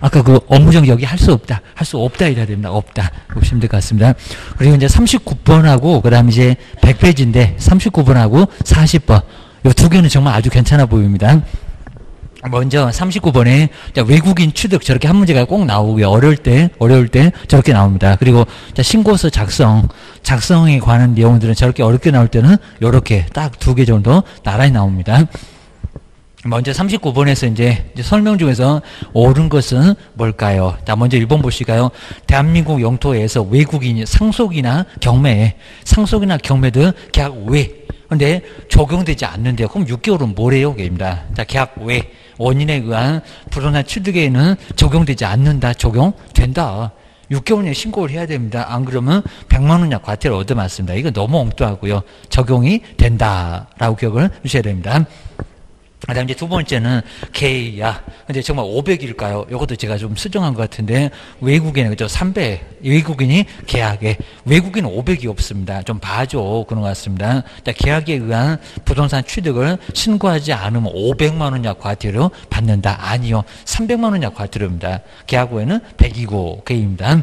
아까 그 업무정 여기 할 수 없다. 할 수 없다 이래야 됩니다. 없다. 보시면 될 것 같습니다. 그리고 이제 39번하고 그다음에 이제 100페이지인데 39번하고 40번. 이두 개는 정말 아주 괜찮아 보입니다. 먼저 39번에 외국인 취득 저렇게 한 문제가 꼭 나오고요. 어려울 때, 어려울 때 저렇게 나옵니다. 그리고 신고서 작성, 작성에 관한 내용들은 저렇게 어렵게 나올 때는 이렇게 딱 두 개 정도 나란히 나옵니다. 먼저 39번에서 이제 설명 중에서 옳은 것은 뭘까요? 자, 먼저 1번 보시까요? 대한민국 영토에서 외국인이 상속이나 경매, 상속이나 경매도 계약 외. 근데 적용되지 않는데요. 그럼 6개월은 뭐래요? 입니다. 자, 계약 외. 원인에 의한 부동산 취득에는 적용되지 않는다. 적용된다. 6개월에 신고를 해야 됩니다. 안 그러면 100만 원약 과태료 얻어맞습니다. 이거 너무 엉뚱하고요. 적용이 된다라고 기억을 주셔야 됩니다. 그 다음 이제 두 번째는 계약. 근데 정말 500일까요? 이것도 제가 좀 수정한 것 같은데, 외국인은, 그죠? 300. 외국인이 계약에. 외국인은 500이 없습니다. 좀 봐줘. 그런 것 같습니다. 자, 계약에 의한 부동산 취득을 신고하지 않으면 500만 원 약 과태료 받는다. 아니요. 300만 원 약 과태료입니다. 계약 후에는 100이고, 그입니다.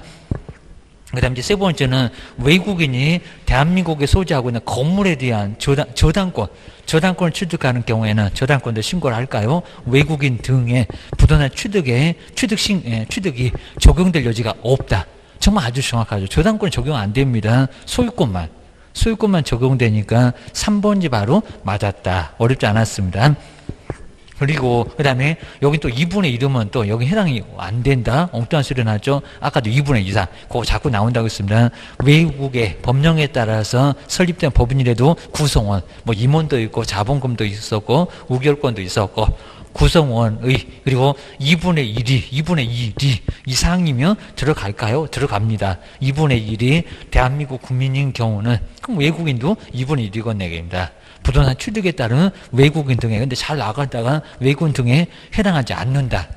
그 다음 이제 세 번째는 외국인이 대한민국에 소지하고 있는 건물에 대한 저당, 저당권, 저당권을 취득하는 경우에는 저당권도 신고를 할까요? 외국인 등의 부동산 취득에, 취득 신, 예, 취득이 적용될 여지가 없다. 정말 아주 정확하죠. 저당권 적용 안 됩니다. 소유권만. 소유권만 적용되니까 3번지 바로 맞았다. 어렵지 않았습니다. 그리고 그 다음에 여기 또 2분의 1이면 또 여기 해당이 안 된다. 엉뚱한 소리 나죠. 아까도 2분의 2상 그거 자꾸 나온다고 했습니다. 외국의 법령에 따라서 설립된 법인이라도 구성원, 뭐 임원도 있고 자본금도 있었고 우결권도 있었고 구성원의 그리고 2분의 1이 2분의 1이 이상이면 들어갈까요? 들어갑니다. 2분의 1이 대한민국 국민인 경우는 그럼 외국인도 2분의 1이건 내입니다. 부동산 취득에 따른 외국인 등에 근데 잘 나가다가 외국인 등에 해당하지 않는다.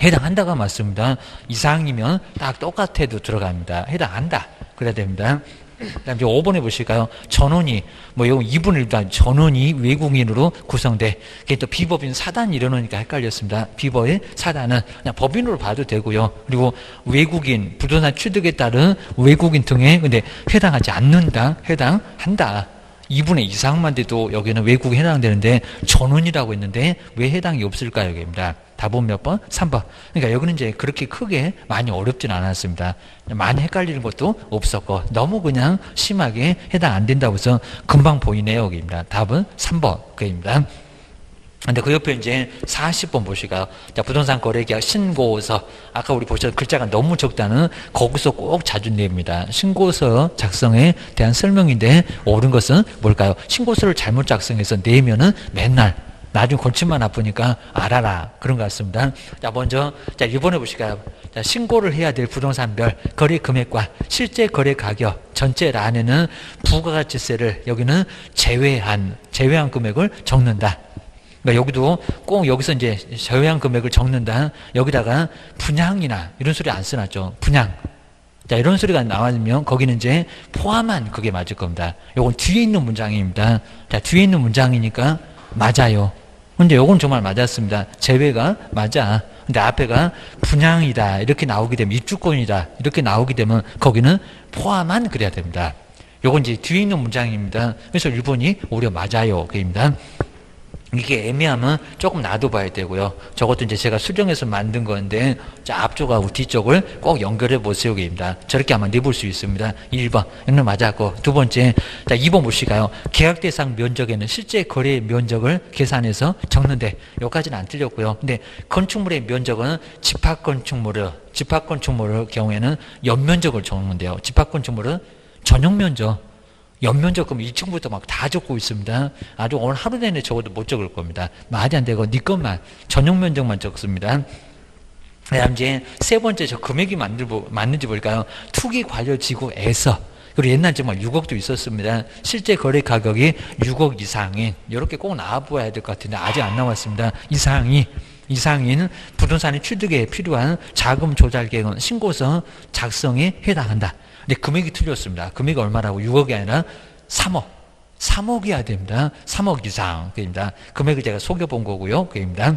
해당한다가 맞습니다. 이상이면 딱 똑같아도 들어갑니다. 해당한다. 그래야 됩니다. 그다음 이제 5번에 보실까요? 전원이 뭐 이거 2분의 1도 전원이 외국인으로 구성돼. 그게 또 비법인 사단 이러놓으니까 헷갈렸습니다. 비법의 사단은 그냥 법인으로 봐도 되고요. 그리고 외국인 부동산 취득에 따른 외국인 등에 근데 해당하지 않는다. 해당한다. 2분의 이상만 돼도 여기는 외국에 해당되는데 전원이라고 했는데 왜 해당이 없을까요? 여기입니다. 답은 몇 번? 3번. 그러니까 여기는 이제 그렇게 크게 많이 어렵진 않았습니다. 많이 헷갈리는 것도 없었고 너무 그냥 심하게 해당 안 된다고 해서 금방 보이네요. 여기입니다. 답은 3번. 그입니다. 근데 그 옆에 이제 40번 보시가 자, 부동산 거래계약 신고서 아까 우리 보셨던 글자가 너무 적다는 거기서 꼭 자주 냅니다. 신고서 작성에 대한 설명인데 옳은 것은 뭘까요? 신고서를 잘못 작성해서 내면은 맨날 나중에 골치만 아프니까 알아라 그런 것 같습니다. 자 먼저 자 이번에 보실까요? 자, 신고를 해야 될 부동산별 거래 금액과 실제 거래 가격 전체 란에는 부가가치세를 여기는 제외한 제외한 금액을 적는다. 그러니까 여기도 꼭 여기서 이제 저해양 금액을 적는다. 여기다가 분양이나 이런 소리 안 써놨죠. 분양. 자, 이런 소리가 나와면 거기는 이제 포함한 그게 맞을 겁니다. 요건 뒤에 있는 문장입니다. 자, 뒤에 있는 문장이니까 맞아요. 근데 요건 정말 맞았습니다. 제외가 맞아. 근데 앞에가 분양이다. 이렇게 나오게 되면 입주권이다. 이렇게 나오게 되면 거기는 포함한 그래야 됩니다. 요건 이제 뒤에 있는 문장입니다. 그래서 1번이 오히려 맞아요. 그입니다. 이게 애매하면 조금 놔둬봐야 되고요. 저것도 이제 제가 수정해서 만든 건데 자, 앞쪽하고 뒤쪽을 꼭 연결해 보세요. 입니다 저렇게 하면 내볼 수 있습니다. 1번 이건 맞았고 두 번째 자 2번 보시가요. 계약 대상 면적에는 실제 거래 면적을 계산해서 적는데 여기까지는 안 틀렸고요. 근데 건축물의 면적은 집합 건축물을 집합 건축물의 경우에는 연면적을 적는데요. 집합 건축물은 전용 면적 연면적 그럼 2층부터 막 다 적고 있습니다. 아주 오늘 하루 내내 적어도 못 적을 겁니다. 말이 안 되고 네 것만 전용 면적만 적습니다. 그다음 이제 세 번째 저 금액이 만들고 맞는지 볼까요? 투기 관련 지구에서 그리고 옛날 정말 6억도 있었습니다. 실제 거래 가격이 6억 이상인 이렇게 꼭 나와보아야 될 것 같은데 아직 안 나왔습니다. 이상이 이상인 부동산의 취득에 필요한 자금 조달 계획은 신고서 작성에 해당한다. 근데 금액이 틀렸습니다. 금액이 얼마라고? 6억이 아니라 3억. 3억이어야 됩니다. 3억 이상. 그입니다. 금액을 제가 속여본 거고요. 그입니다.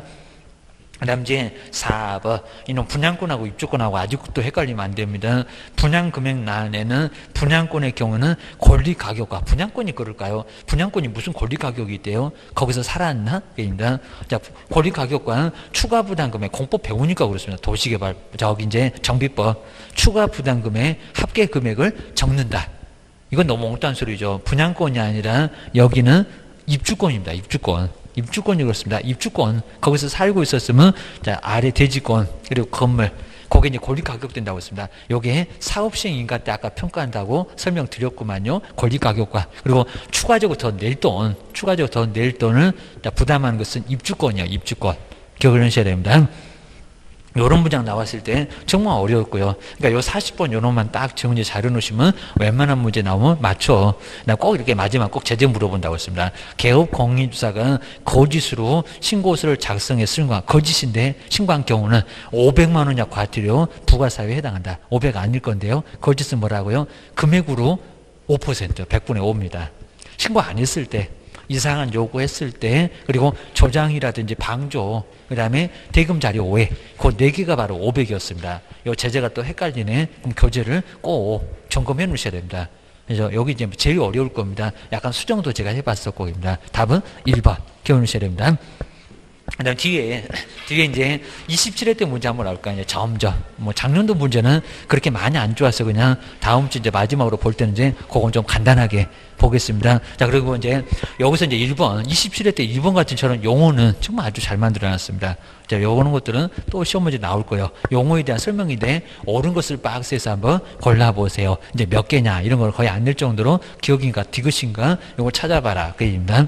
그 다음 이제 4번 이놈 분양권하고 입주권하고 아직도 헷갈리면 안 됩니다. 분양 금액 난에는 분양권의 경우는 권리 가격과 분양권이 그럴까요? 분양권이 무슨 권리 가격이 있대요? 거기서 살았나? 입니다. 자, 권리 가격과 추가 부담 금액 공법 배우니까 그렇습니다. 도시개발 저기 이제 정비법 추가 부담 금액 합계 금액을 적는다. 이건 너무 엉뚱한 소리죠. 분양권이 아니라 여기는 입주권입니다. 입주권. 입주권이 그렇습니다. 입주권 거기서 살고 있었으면 자 아래 대지권 그리고 건물 거기에 이제 권리 가격 된다고 했습니다. 요게 사업 시행 인가 때 아까 평가한다고 설명드렸구만요. 권리 가격과 그리고 추가적으로 더 낼 돈, 추가적으로 더 낼 돈을 부담하는 것은 입주권이요. 입주권 기억을 하셔야 됩니다. 요런 문장 나왔을 때 정말 어려웠고요. 그러니까 요 40번 요놈만 딱 정리 잘 해 놓으시면 웬만한 문제 나오면 맞춰. 나 꼭 이렇게 마지막 꼭 제재 물어본다고 했습니다. 개업 공인주사가 거짓으로 신고서를 작성했을 거 거짓인데 신고한 경우는 500만 원이나 과태료 부가사유에 해당한다. 500 아닐 건데요. 거짓은 뭐라고요? 금액으로 5% 100분의 5입니다. 신고 안 했을 때 이상한 요구했을 때 그리고 조장이라든지 방조 그 다음에 대금 자료 오해 그네 개가 바로 500이었습니다. 요 제재가 또 헷갈리네. 그럼 교재를 꼭 점검해 놓으셔야 됩니다. 그래서 여기 이제 제일 어려울 겁니다. 약간 수정도 제가 해봤었고 입니다. 답은 1번 기억해 놓으셔야 됩니다. 그다음 뒤에 뒤에 이제 27회 때 문제 한번 나올 거 아니에요. 점점 뭐 작년도 문제는 그렇게 많이 안 좋아서 그냥 다음 주 이제 마지막으로 볼 때는 이제 그건 좀 간단하게 보겠습니다. 자 그리고 이제 여기서 이제 1번 27회 때 1번 같은 저런 용어는 정말 아주 잘 만들어놨습니다. 자 요거는 것들은 또 시험 문제 나올 거예요. 용어에 대한 설명인데 옳은 것을 박스에서 한번 골라보세요. 이제 몇 개냐 이런 걸 거의 안 낼 정도로 기억인가 디귿인가 이걸 찾아봐라 그 얘기입니다.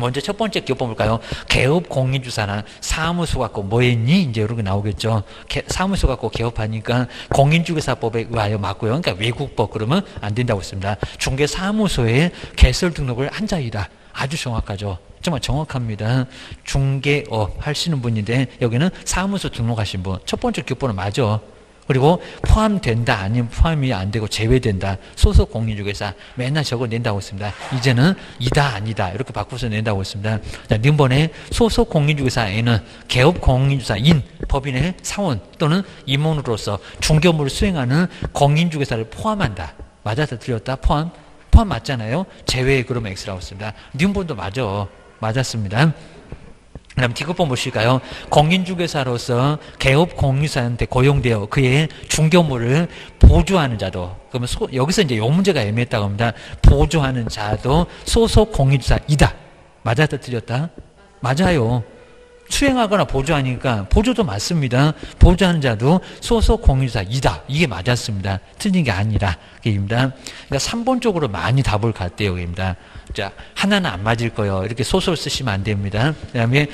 먼저 첫 번째 기업 볼까요? 개업 공인주사는 사무소 갖고 뭐 했니? 이제 이렇게 나오겠죠. 개, 사무소 갖고 개업하니까 공인중개사법에 의하여 맞고요. 그러니까 외국법 그러면 안 된다고 했습니다. 중개사무소에 개설 등록을 한 자이다. 아주 정확하죠. 정말 정확합니다. 중개업 하시는 분인데 여기는 사무소 등록하신 분. 첫 번째 교포는 맞아. 그리고 포함된다 아니면 포함이 안 되고 제외된다 소속 공인중개사 맨날 적어 낸다고 했습니다. 이제는 이다 아니다 이렇게 바꿔서 낸다고 했습니다. 자, 이번에 소속 공인중개사에는 개업 공인중개사인 법인의 사원 또는 임원으로서 중개업무를 수행하는 공인중개사를 포함한다. 맞아서 틀렸다. 포함 포함 맞잖아요. 제외 그러면 X라고 했습니다. 님본도 맞아. 맞았습니다. 그다음 디귿번 보실까요? 공인중개사로서 개업 공유사한테 고용되어 그의 중개업무를 보조하는 자도 그러면 소, 여기서 이제 요 문제가 애매했다고 합니다. 보조하는 자도 소속 공인중개사이다. 맞았다 틀렸다? 맞아요. 수행하거나 보조하니까 보조도 맞습니다. 보조하는 자도 소속 공유사이다. 이게 맞았습니다. 틀린 게 아니라 입니다. 그러니까 3번 쪽으로 많이 답을 갔대요. 입니다. 자, 하나는 안 맞을 거예요. 이렇게 소설 쓰시면 안 됩니다. 그 다음에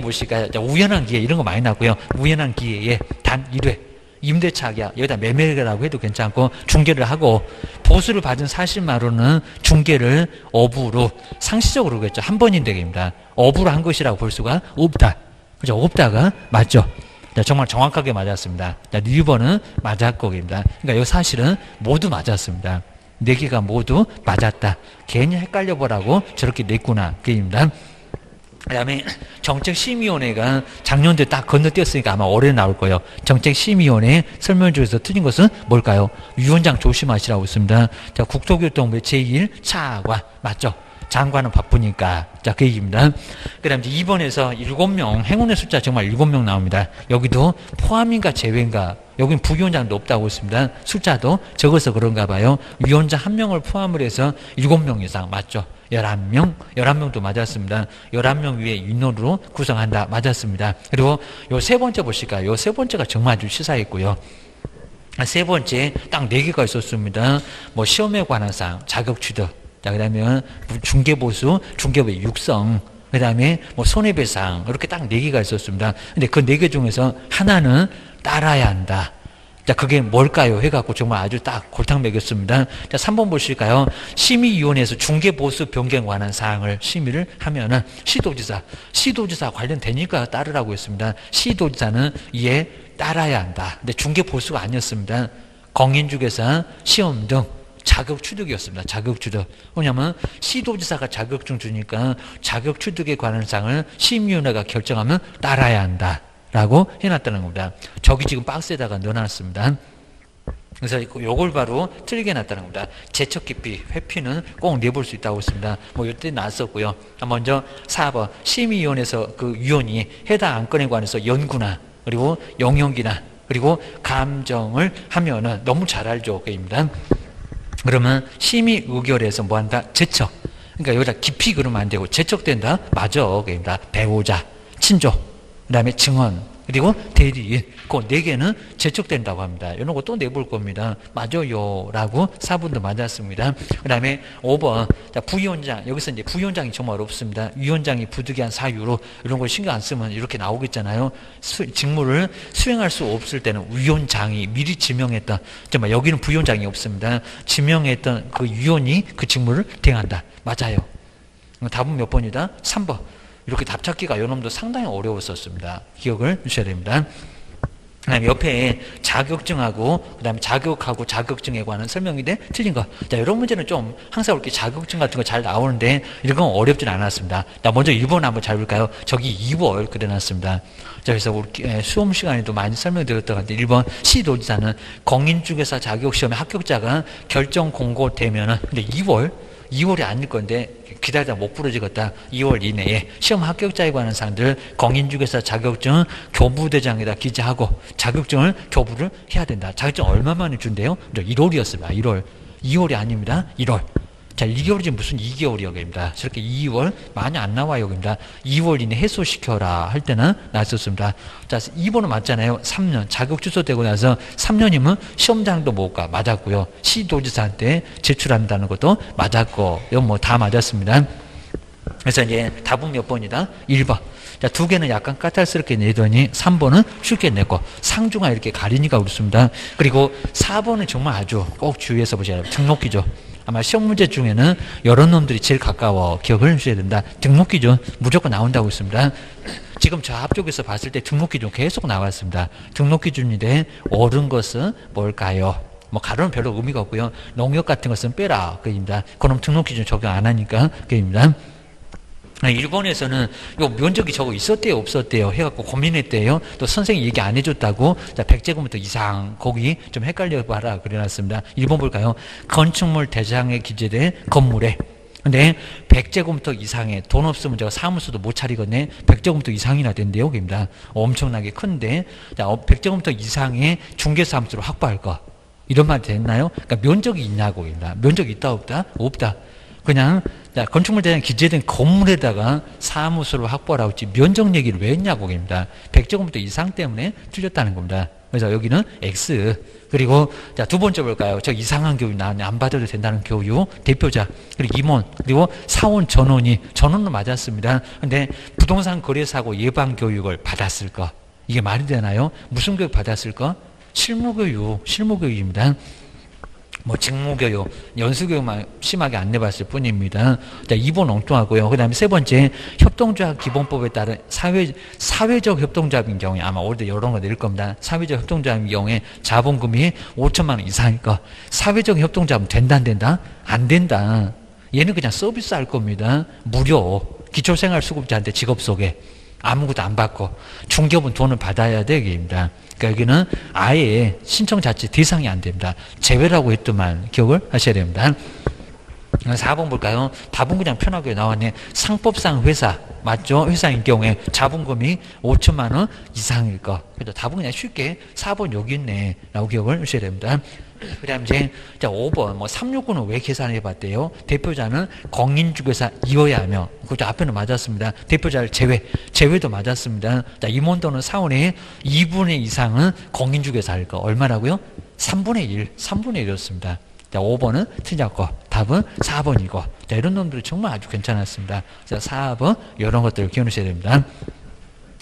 보실까요? 자, 우연한 기회, 이런 거 많이 나고요. 우연한 기회에 단 1회. 임대차야 여기다 매매라고 해도 괜찮고 중개를 하고 보수를 받은 사실만으로는 중개를 어부로 상시적으로 그랬죠 한 번인 되입니다 어부로 한 것이라고 볼 수가 없다 그죠 없다가 맞죠 자, 정말 정확하게 맞았습니다 자 1번은 맞았고입니다 그러니까 이 사실은 모두 맞았습니다 네 개가 모두 맞았다. 괜히 헷갈려 보라고 저렇게 냈구나. 그입니다. 그 다음에 정책 심의위원회가 작년도에 딱 건너뛰었으니까 아마 올해 나올 거예요. 정책 심의위원회 설명 중에서 틀린 것은 뭘까요? 위원장 조심하시라고 했습니다. 자, 국토교통부 제1 차관 맞죠? 장관은 바쁘니까. 자, 그 얘기입니다. 그 다음 이제 2번에서 7명, 행운의 숫자 정말 7명 나옵니다. 여기도 포함인가 제외인가 여긴 부위원장도 없다고 했습니다. 숫자도 적어서 그런가 봐요. 위원장 한 명을 포함을 해서 7명 이상 맞죠? 11명, 11명도 맞았습니다. 11명 위에 인원으로 구성한다. 맞았습니다. 그리고 요 세 번째 보실까요? 요 세 번째가 정말 아주 시사했고요. 세 번째 딱 네 개가 있었습니다. 뭐 시험에 관한 사항, 자격 취득, 자 그다음에 중개 보수, 중개부의 육성, 그 다음에 뭐 손해배상 이렇게 딱 네 개가 있었습니다. 근데 그 네 개 중에서 하나는 따라야 한다. 자, 그게 뭘까요? 해갖고 정말 아주 딱 골탕 먹였습니다. 자, 3번 보실까요? 심의위원회에서 중개보수 변경 관한 사항을 심의를 하면은 시도지사, 시도지사 관련되니까 따르라고 했습니다. 시도지사는 이에 따라야 한다. 근데 중개보수가 아니었습니다. 공인중개사, 시험 등 자격 취득이었습니다. 자격 취득. 왜냐하면 시도지사가 자격증 주니까 자격 취득에 관한 사항을 심의위원회가 결정하면 따라야 한다. 라고 해놨다는 겁니다. 저기 지금 박스에다가 넣어놨습니다. 그래서 요걸 바로 틀리게 놨다는 겁니다. 제척 깊이, 회피는 꼭 내볼 수 있다고 했습니다. 뭐 이때 나왔었고요. 먼저 4번 심의위원회에서 그 위원이 해당 안건에 관해서 연구나 그리고 영역이나 그리고 감정을 하면은 너무 잘 알죠. 그입니다. 그러면 심의 의결에서 뭐 한다? 제척. 그러니까 여기다 깊이 그러면 안 되고 제척된다? 맞아. 그입니다. 배우자, 친족, 그 다음에 증언, 그리고 대리인 그 네 개는 제척된다고 합니다. 이런 거또 내볼 겁니다. 맞아요. 라고 4분도 맞았습니다. 그 다음에 5번 자, 부위원장 여기서 이제 부위원장이 정말 없습니다. 위원장이 부득이한 사유로 이런 걸 신경 안 쓰면 이렇게 나오겠잖아요. 수, 직무를 수행할 수 없을 때는 위원장이 미리 지명했던 정말 여기는 부위원장이 없습니다. 지명했던 그 위원이 그 직무를 대행한다. 맞아요. 답은 몇 번이다? 3번. 이렇게 답 찾기가 요놈도 상당히 어려웠었습니다. 기억을 주셔야 됩니다. 그다음에 옆에 자격증하고 그다음에 자격하고 자격증에 관한 설명이 돼 틀린 거. 자 이런 문제는 좀 항상 이렇게 자격증 같은 거 잘 나오는데 이런 건 어렵진 않았습니다. 자 먼저 1번 한번 잘 볼까요? 저기 2월 그려놨습니다. 자 그래서 우리 수험 시간에도 많이 설명드렸던 것 같은데 1번 시도지사는 공인중개사 자격시험의 합격자가 결정 공고되면은 근데 2월 2월이 아닐 건데 기다리다 못 부러지겠다. 2월 이내에 시험 합격자에 관한 사람들 공인중개사 자격증 교부대장에다 기재하고 자격증을 교부를 해야 된다. 자격증 얼마 만에 준대요? 1월이었습니다. 1월. 2월이 아닙니다. 1월. 자, 2개월이지 무슨 2개월이여입니다. 저렇게 2월 많이 안 나와요, 입니다 2월 이내 해소시켜라 할 때는 나왔었습니다. 자, 2번은 맞잖아요. 3년. 자격 취소되고 나서 3년이면 시험장도 못 가. 맞았고요. 시도지사한테 제출한다는 것도 맞았고, 이건 뭐 다 맞았습니다. 그래서 이제 답은 몇 번이다? 1번. 자, 두 개는 약간 까탈스럽게 내더니 3번은 쉽게 냈고 상중하 이렇게 가리니까 그렇습니다. 그리고 4번은 정말 아주 꼭 주의해서 보셔야 돼요. 등록기죠. 아마 시험 문제 중에는 여러 놈들이 제일 가까워 기억을 해주셔야 된다. 등록 기준 무조건 나온다고 했습니다. 지금 저 앞쪽에서 봤을 때 등록 기준 계속 나왔습니다. 등록 기준인데 옳은 것은 뭘까요? 뭐 가로는 별로 의미가 없고요. 농협 같은 것은 빼라 그입니다. 그럼 등록 기준 적용 안 하니까 그입니다. 일본에서는 요 면적이 저거 있었대요 없었대요 해갖고 고민했대요. 또 선생님이 얘기 안 해줬다고. 자 100제곱미터 이상 거기 좀 헷갈려 봐라 그래놨습니다. 일본 볼까요? 건축물 대장에 기재된 건물에. 근데 100제곱미터 이상에 돈 없으면 제가 사무소도 못 차리겠네. 100제곱미터 이상이나 된대요 여기입니다. 엄청나게 큰데. 자 100제곱미터 어, 이상의 중개사무소를 확보할 거. 이런 말 됐나요? 그러니까 면적이 있냐고 입니다. 면적이 있다 없다? 없다. 그냥 자, 건축물 대장 기재된 건물에다가 사무소를 확보하라고 했지 면적 얘기를 왜 했냐고 입니다. 100제곱미터 이상 때문에 틀렸다는 겁니다. 그래서 여기는 X. 그리고 자, 두 번째 볼까요? 저 이상한 교육 나왔네. 안 받아도 된다는 교육. 대표자. 그리고 임원. 그리고 사원 전원이 전원은 맞았습니다. 근데 부동산 거래 사고 예방 교육을 받았을 거. 이게 말이 되나요? 무슨 교육 받았을 거? 실무 교육. 실무 교육입니다. 뭐 직무교육, 연수교육만 심하게 안 내봤을 뿐입니다. 자, 2번 엉뚱하고요. 그 다음에 세 번째, 협동조합 기본법에 따른 사회, 사회적 협동조합인 경우에 아마 올때 이런 거낼 겁니다. 사회적 협동조합인 경우에 자본금이 5천만 원 거. 사회적 협동조합은 된다, 안 된다? 안 된다. 얘는 그냥 서비스 할 겁니다. 무료. 기초생활수급자한테 직업 소개. 아무것도 안 받고. 중개업은 돈을 받아야 되기입니다. 그러니까 여기는 아예 신청 자체 대상이 안 됩니다. 제외라고 했더만 기억을 하셔야 됩니다. 4번 볼까요? 답은 그냥 편하게 나왔네. 상법상 회사 맞죠? 회사인 경우에 자본금이 5천만 원 이상일 거. 그래서 답은 그냥 쉽게 4번 여기 있네 라고 기억을 하셔야 됩니다. 그 다음 이제 자 5번 뭐 369는 왜 계산해 봤대요? 대표자는 공인중개사이어야 하며 그것도 앞에는 맞았습니다. 대표자를 제외 제외도 맞았습니다. 자 임원도는 사원의 2분의 이상은 공인중개사일 거 얼마라고요? 3분의 1 3분의 1이었습니다. 자 5번은 틀렸고 답은 4번이고 자 이런 놈들이 정말 아주 괜찮았습니다. 자 4번 이런 것들을 기억하셔야 됩니다.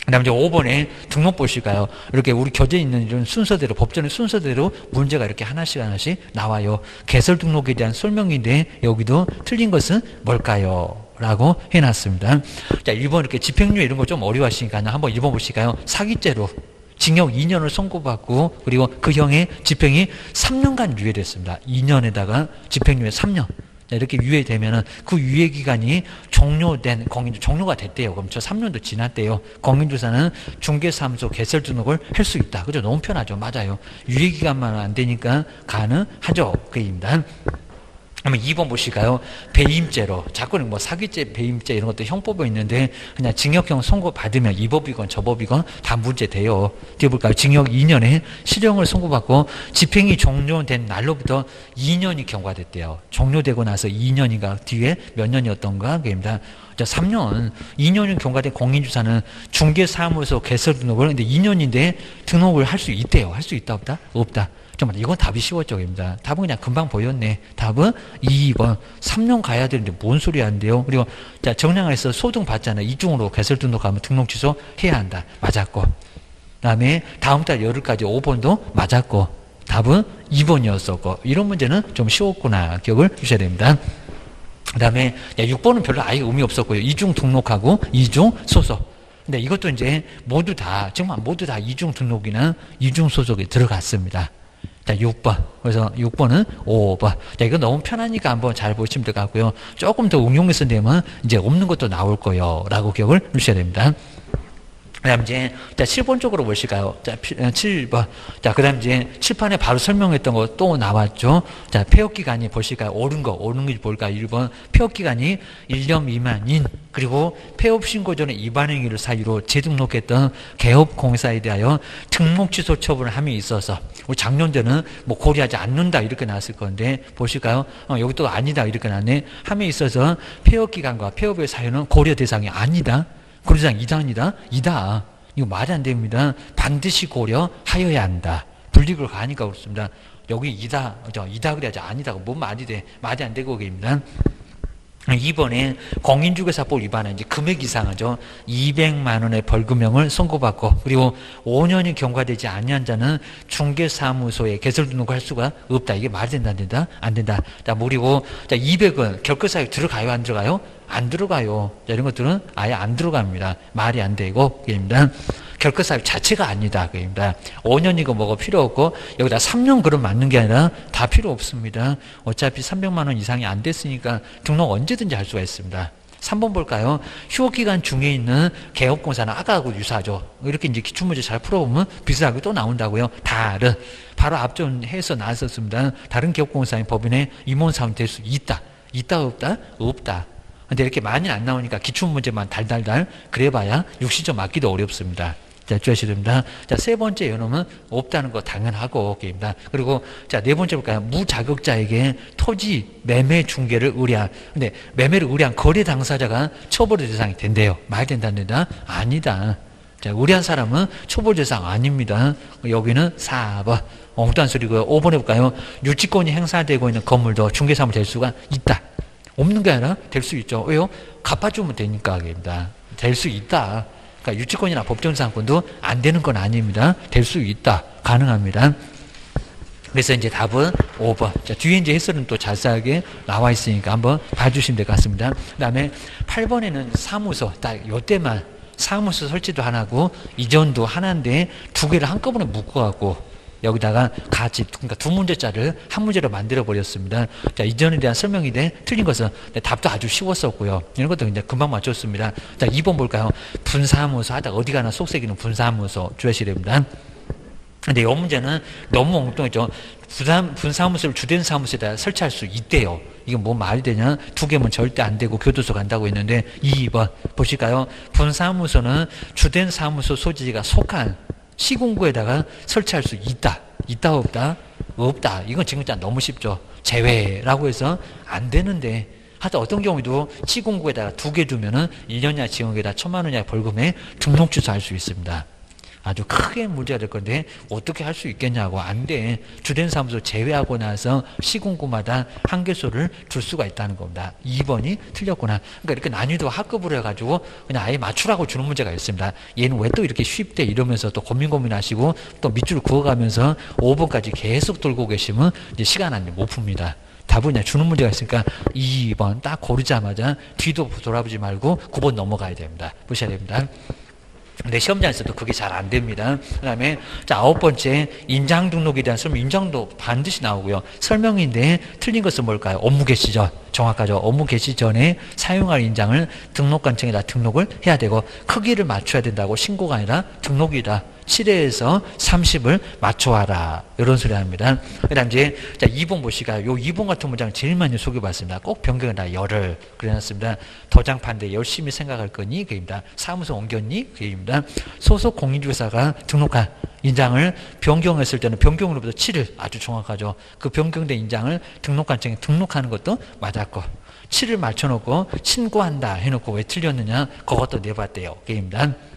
그 다음에 이제 5번에 등록 보실까요? 이렇게 우리 교재에 있는 이런 순서대로, 법전의 순서대로 문제가 이렇게 하나씩 하나씩 나와요. 개설 등록에 대한 설명인데 여기도 틀린 것은 뭘까요? 라고 해놨습니다. 자, 1번 이렇게 집행유예 이런 거 좀 어려워하시니까 한번 1번 보실까요? 사기죄로 징역 2년을 선고받고 그리고 그 형의 집행이 3년간 유예됐습니다. 2년에다가 집행유예 3년. 이렇게 유예되면은 그 유예 기간이 종료된 공인주 종료가 됐대요. 그럼 저 3년도 지났대요. 공인주사는 중개사무소 개설 등록을 할 수 있다. 그죠? 너무 편하죠. 맞아요. 유예 기간만 안 되니까 가능하죠. 그입니다. 한번 2번 보실까요? 배임죄로 자꾸는 뭐 사기죄, 배임죄 이런 것도 형법에 있는데 그냥 징역형 선고 받으면 이 법이건 저 법이건 다 문제돼요. 뒤에 볼까요? 징역 2년에 실형을 선고받고 집행이 종료된 날로부터 2년이 경과됐대요. 종료되고 나서 2년인가 뒤에 몇 년이었던가 그입니다. 자, 3년, 2년이 경과된 공인주사는 중개사무소 개설 등록을 근데 2년인데 등록을 할 수 있대요. 할 수 있다 없다? 없다. 정말 이건 답이 쉬웠죠 입니다. 답은 그냥 금방 보였네. 답은 2번. 3년 가야 되는데 뭔 소리 한대요. 그리고 자 정량에서 소등 받잖아. 이중으로 개설 등록하면 등록 취소 해야 한다. 맞았고. 그다음에 다음 달 열흘까지 5번도 맞았고. 답은 2번이었었고. 이런 문제는 좀 쉬웠구나. 기억을 주셔야 됩니다. 그 다음에 6번은 별로 아예 의미 없었고요. 이중 등록하고 이중 소속. 근데 이것도 이제 모두 다 정말 모두 다 이중 등록이나 이중 소속에 들어갔습니다. 자, 6번. 그래서 6번은 5번. 자, 이거 너무 편하니까 한번 잘 보시면 될 것 같고요. 조금 더 응용해서 되면 이제 없는 것도 나올 거예요. 라고 기억을 주셔야 됩니다. 그 다음 이제, 자, 7번 쪽으로 보실까요? 자, 7번. 어, 자, 그 다음 이제 칠판에 바로 설명했던 거 또 나왔죠? 자, 폐업기간이 보실까요? 옳은 거, 옳은 거 볼까요? 1번. 폐업기간이 1년 미만인, 그리고 폐업신고 전에 위반 행위를 사유로 재등록했던 개업공사에 대하여 등록 취소 처분을 함에 있어서, 우리 작년에는 뭐 고려하지 않는다 이렇게 나왔을 건데, 보실까요? 어, 여기 또 아니다 이렇게 나왔네. 함에 있어서 폐업기간과 폐업의 사유는 고려 대상이 아니다. 고려대상 이단이다? 이다. 이거 말이 안 됩니다. 반드시 고려하여야 한다. 분리를 가니까 그렇습니다. 여기 이다, 저 이다 그래야지 아니다. 뭔 말이 돼? 말이 안 되고 계십니다. 이번에 공인중개사법 위반은 이제 금액 이상하죠. 200만 원의 벌금형을 선고받고 그리고 5년이 경과되지 아니한 자는 중개사무소에 개설 등록할 수가 없다. 이게 말이 된다 안 된다? 안 된다. 자, 그리고 자 200은 결과사유 들어가요 안 들어가요? 안 들어가요. 자, 이런 것들은 아예 안 들어갑니다. 말이 안 되고 그입니다. 결과사유 자체가 아니다. 그입니다. 5년이고 뭐가 필요 없고 여기다 3년 그럼 맞는 게 아니라 다 필요 없습니다. 어차피 300만 원 이상이 안 됐으니까 등록 언제든지 할 수가 있습니다. 3번 볼까요? 휴업 기간 중에 있는 개업공사는 아까하고 유사하죠. 이렇게 이제 기출문제 잘 풀어보면 비슷하게 또 나온다고요. 다른, 바로 앞전해서 나왔었습니다. 다른 개업공사인 법인의 임원사원 될 수 있다. 있다, 없다? 없다. 근데 이렇게 많이 안 나오니까 기출 문제만 달달달 그래봐야 60점 맞기도 어렵습니다. 자, 주셔야 됩니다. 자, 세 번째 요놈은 없다는 거 당연하고, 게입니다. 그리고, 자, 네 번째 볼까요? 무자격자에게 토지 매매 중개를 의뢰한, 근데 매매를 의뢰한 거래 당사자가 처벌 대상이 된대요. 말 된답니다. 아니다. 자, 의뢰한 사람은 처벌 대상 아닙니다. 여기는 4번. 엉뚱한 소리고요. 5번 해볼까요? 유치권이 행사되고 있는 건물도 중개사무 될 수가 있다. 없는 게 아니라 될 수 있죠. 왜요? 갚아주면 되니까, 입니다. 될 수 있다. 그러니까 유치권이나 법정상권도 안 되는 건 아닙니다. 될 수 있다. 가능합니다. 그래서 이제 답은 5번. 자, 뒤에 이제 해설은 또 자세하게 나와 있으니까 한번 봐주시면 될 것 같습니다. 그 다음에 8번에는 사무소, 딱 요때만 사무소 설치도 하나고 이전도 하나인데 두 개를 한꺼번에 묶어갖고 여기다가 같이 그러니까 두 문제짜리를 한 문제로 만들어 버렸습니다. 자 이전에 대한 설명이 돼 틀린 것은 답도 아주 쉬웠었고요. 이런 것도 이제 금방 맞췄습니다. 자 2번 볼까요? 분사무소 하다 어디 가나 속색이는 분사무소 주셔야 됩니다. 근데 이 문제는 너무 엉뚱했죠. 분사, 분사무소를 주된 사무소에다 설치할 수 있대요. 이건 뭐 말이 되냐? 두 개면 절대 안 되고 교도소 간다고 했는데 2번 보실까요? 분사무소는 주된 사무소 소지가 속한 시공구에다가 설치할 수 있다. 있다 없다? 없다. 이건 지금 일단 너무 쉽죠. 제외라고 해서 안 되는데 하여튼 어떤 경우에도 시공구에다가 두 개 두면은 1년이나 지역에다 천만 원이나 벌금에 등록 취소할 수 있습니다. 아주 크게 문제가 될 건데 어떻게 할 수 있겠냐고 안 돼. 주된 사무소 제외하고 나서 시공구마다 한 개소를 줄 수가 있다는 겁니다. 2번이 틀렸구나. 그러니까 이렇게 난이도 학급으로 해가지고 그냥 아예 맞추라고 주는 문제가 있습니다. 얘는 왜 또 이렇게 쉽대 이러면서 또 고민 고민하시고 또 밑줄 그어가면서 5번까지 계속 돌고 계시면 이제 시간 안 못 풉니다. 답은 그냥 주는 문제가 있으니까 2번 딱 고르자마자 뒤도 돌아보지 말고 9번 넘어가야 됩니다. 보셔야 됩니다. 근데 시험장에서도 그게 잘 안 됩니다. 그 다음에, 자, 아홉 번째, 인장 등록에 대한 설명, 인장도 반드시 나오고요. 설명인데 틀린 것은 뭘까요? 업무 개시 전. 정확하죠. 업무 개시 전에 사용할 인장을 등록관청에다 등록을 해야 되고, 크기를 맞춰야 된다고 신고가 아니라 등록이다. 7회에서 30을 맞춰와라. 이런 소리 합니다. 그 다음 이제, 자, 2번 보시가, 요 2번 같은 문장 제일 많이 소개받습니다. 꼭 변경을 다 열을. 그래놨습니다. 도장판대 열심히 생각할 거니? 그입니다. 사무소 옮겼니? 그입니다. 소속 공인주사가 등록한 인장을 변경했을 때는 변경으로부터 7일 아주 정확하죠. 그 변경된 인장을 등록관청에 등록하는 것도 맞았고 7을 맞춰놓고 신고한다 해놓고 왜 틀렸느냐 그것도 내봤대요. 게임단.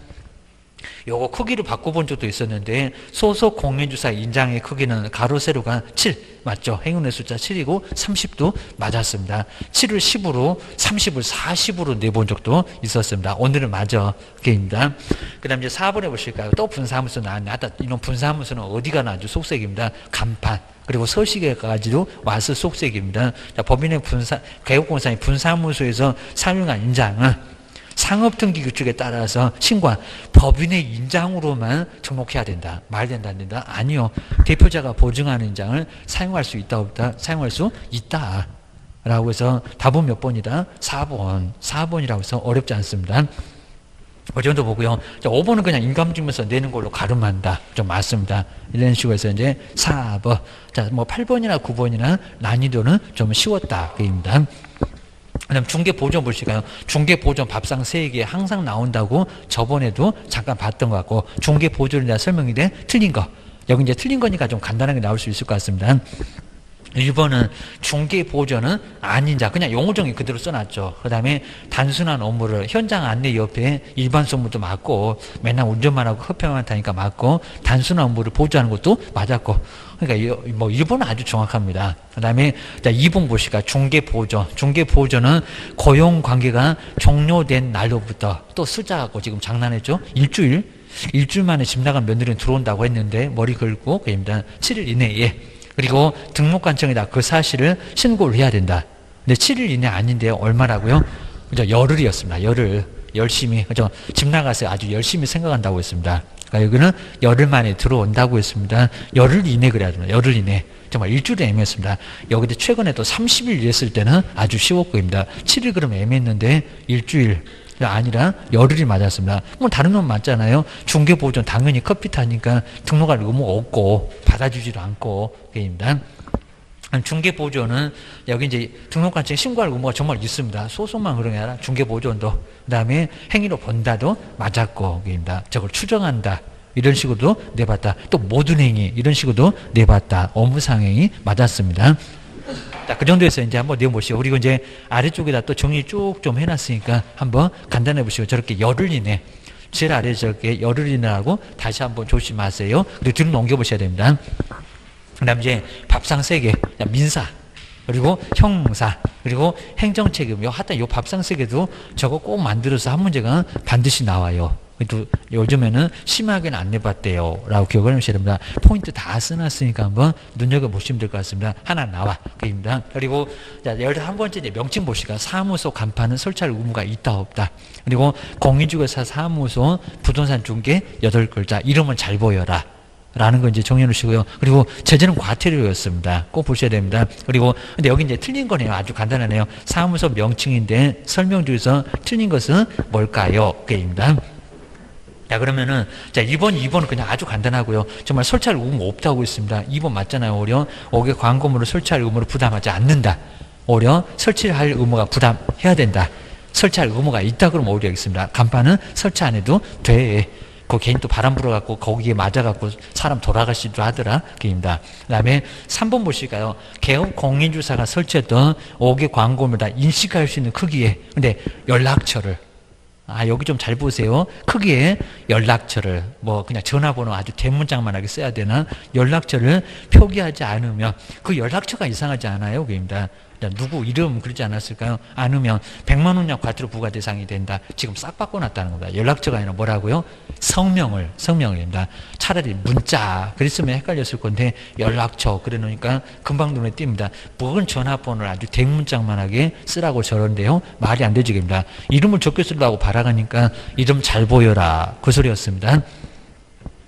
요거 크기를 바꿔본 적도 있었는데 소속 공인주사 인장의 크기는 가로 세로가 7 맞죠? 행운의 숫자 7이고 30도 맞았습니다. 7을 10으로 30을 40으로 내본 적도 있었습니다. 오늘은 맞아. 게임입니다. 그 다음 이제 4번에 보실까요? 또 분사함수 나왔네. 아따 이런 분사함수는 어디가 나죠? 속색입니다. 간판. 그리고 서식에까지도 와서 속색입니다. 자, 법인의 분사, 개국공사의 분사무소에서 사용한 인장은 상업등기 규칙에 따라서 신고한 법인의 인장으로만 등록해야 된다. 말 된다 안 된다? 아니요. 대표자가 보증하는 인장을 사용할 수 있다 없다? 사용할 수 있다. 라고 해서 답은 몇 번이다? 4번. 4번이라고 해서 어렵지 않습니다. 그 정도 보고요. 자, 5번은 그냥 인감증명서 내는 걸로 가름한다. 좀 맞습니다. 이런 식으로 해서 이제 4번. 자, 뭐 8번이나 9번이나 난이도는 좀 쉬웠다. 그입니다. 그다음 중개 보존 보실까요? 중개 보존 밥상 세개 항상 나온다고 저번에도 잠깐 봤던 것 같고 중개 보존에 대한 설명이 돼 틀린 거 여기 이제 틀린 거니까 좀 간단하게 나올 수 있을 것 같습니다. 1번은 중개 보조는 아닌 자 그냥 용어정의 그대로 써놨죠. 그 다음에 단순한 업무를 현장 안내 옆에 일반 소문도 맞고 맨날 운전만 하고 커피만 타니까 맞고 단순한 업무를 보조하는 것도 맞았고 그러니까 뭐 1번은 아주 정확합니다. 그 다음에 2번 보시까 중개 보조 중개 보조는 고용 관계가 종료된 날로부터 또 숫자하고 지금 장난했죠. 일주일 일주일 만에 집 나간 며느리는 들어온다고 했는데 머리 긁고 그입니다. 7일 이내에 그리고 등록관청에다 그 사실을 신고를 해야 된다. 근데 7일 이내 아닌데 얼마라고요? 그죠? 열흘이었습니다. 열흘. 열심히, 그죠? 집 나가서 아주 열심히 생각한다고 했습니다. 그러니까 여기는 열흘 만에 들어온다고 했습니다. 열흘 이내 그래야 되나? 열흘 이내. 정말 일주일이 애매했습니다. 여기도 최근에 또 30일 이랬을 때는 아주 쉬웠고입니다. 7일 그럼 애매했는데 일주일. 아니라 열흘이 맞았습니다. 뭐 다른 건 맞잖아요. 중개 보존 당연히 커피 타니까 등록할 의무가 없고 받아주지도 않고 게입니다. 중개보조는 여기 이제 등록관청에 신고할 의무가 정말 있습니다. 소송만 그런 게 아니라 중개보조도 그 다음에 행위로 본다도 맞았고 게입니다. 저걸 추정한다. 이런 식으로도 내봤다. 또 모든 행위 이런 식으로도 내봤다. 업무상 행위 맞았습니다. 자, 그 정도에서 이제 한번 내보시고, 그리고 이제 아래쪽에다 또 정리 쭉 좀 해놨으니까 한번 간단해 보시고, 저렇게 열흘 이내, 제일 아래 저렇게 열흘 이내하고 다시 한번 조심하세요. 그리고 뒤로 넘겨보셔야 됩니다. 그 다음 이제 밥상 세 개, 민사, 그리고 형사, 그리고 행정책임. 요 하여튼 요 밥상 세 개도 저거 꼭 만들어서 한 문제가 반드시 나와요. 또 요즘에는 심하게는 안 내봤대요. 라고 기억을 하셔야 됩니다. 포인트 다 써놨으니까 한번 눈여겨보시면 될 것 같습니다. 하나 나와. 그입니다. 그리고 자, 열한 번째 명칭 보시가 사무소 간판은 설치할 의무가 있다 없다. 그리고 공인중개사 사무소 부동산 중개 여덟 글자 이름은 잘 보여라. 라는 거 이제 정해 놓으시고요. 그리고 제재는 과태료였습니다. 꼭 보셔야 됩니다. 그리고 근데 여기 이제 틀린 거네요. 아주 간단하네요. 사무소 명칭인데 설명 중에서 틀린 것은 뭘까요? 게입니다. 자, 그러면은, 자, 1번, 2번은 그냥 아주 간단하고요. 정말 설치할 의무 없다고 했습니다. 2번 맞잖아요. 오히려, 옥에 광고물을 설치할 의무를 부담하지 않는다. 오히려 설치할 의무가 부담해야 된다. 설치할 의무가 있다 그러면 오히려 있습니다. 간판은 설치 안 해도 돼. 그 개인 또 바람 불어갖고 거기에 맞아갖고 사람 돌아가시기도 하더라. 그입니다. 그 다음에 3번 보실까요? 개업 공인주사가 설치했던 5개 광고물 다 인식할 수 있는 크기에 근데 연락처를 아, 여기 좀 잘 보세요. 크기에 연락처를, 뭐, 그냥 전화번호 아주 대문짝만하게 써야 되나? 연락처를 표기하지 않으면 그 연락처가 이상하지 않아요? 그입니다. 자, 누구 이름 그러지 않았을까요? 않으면 100만 원이나 과태료 부과 대상이 된다. 지금 싹 바꿔놨다는 겁니다. 연락처가 아니라 뭐라고요? 성명을 성명을 입니다. 차라리 문자 그랬으면 헷갈렸을 건데 연락처 그래 놓으니까 금방 눈에 띕니다. 먹은 전화번호를 아주 대문짝만하게 쓰라고 저런데요. 말이 안 되지입니다. 이름을 적게 쓰려고 바라가니까 이름 잘 보여라 그 소리였습니다.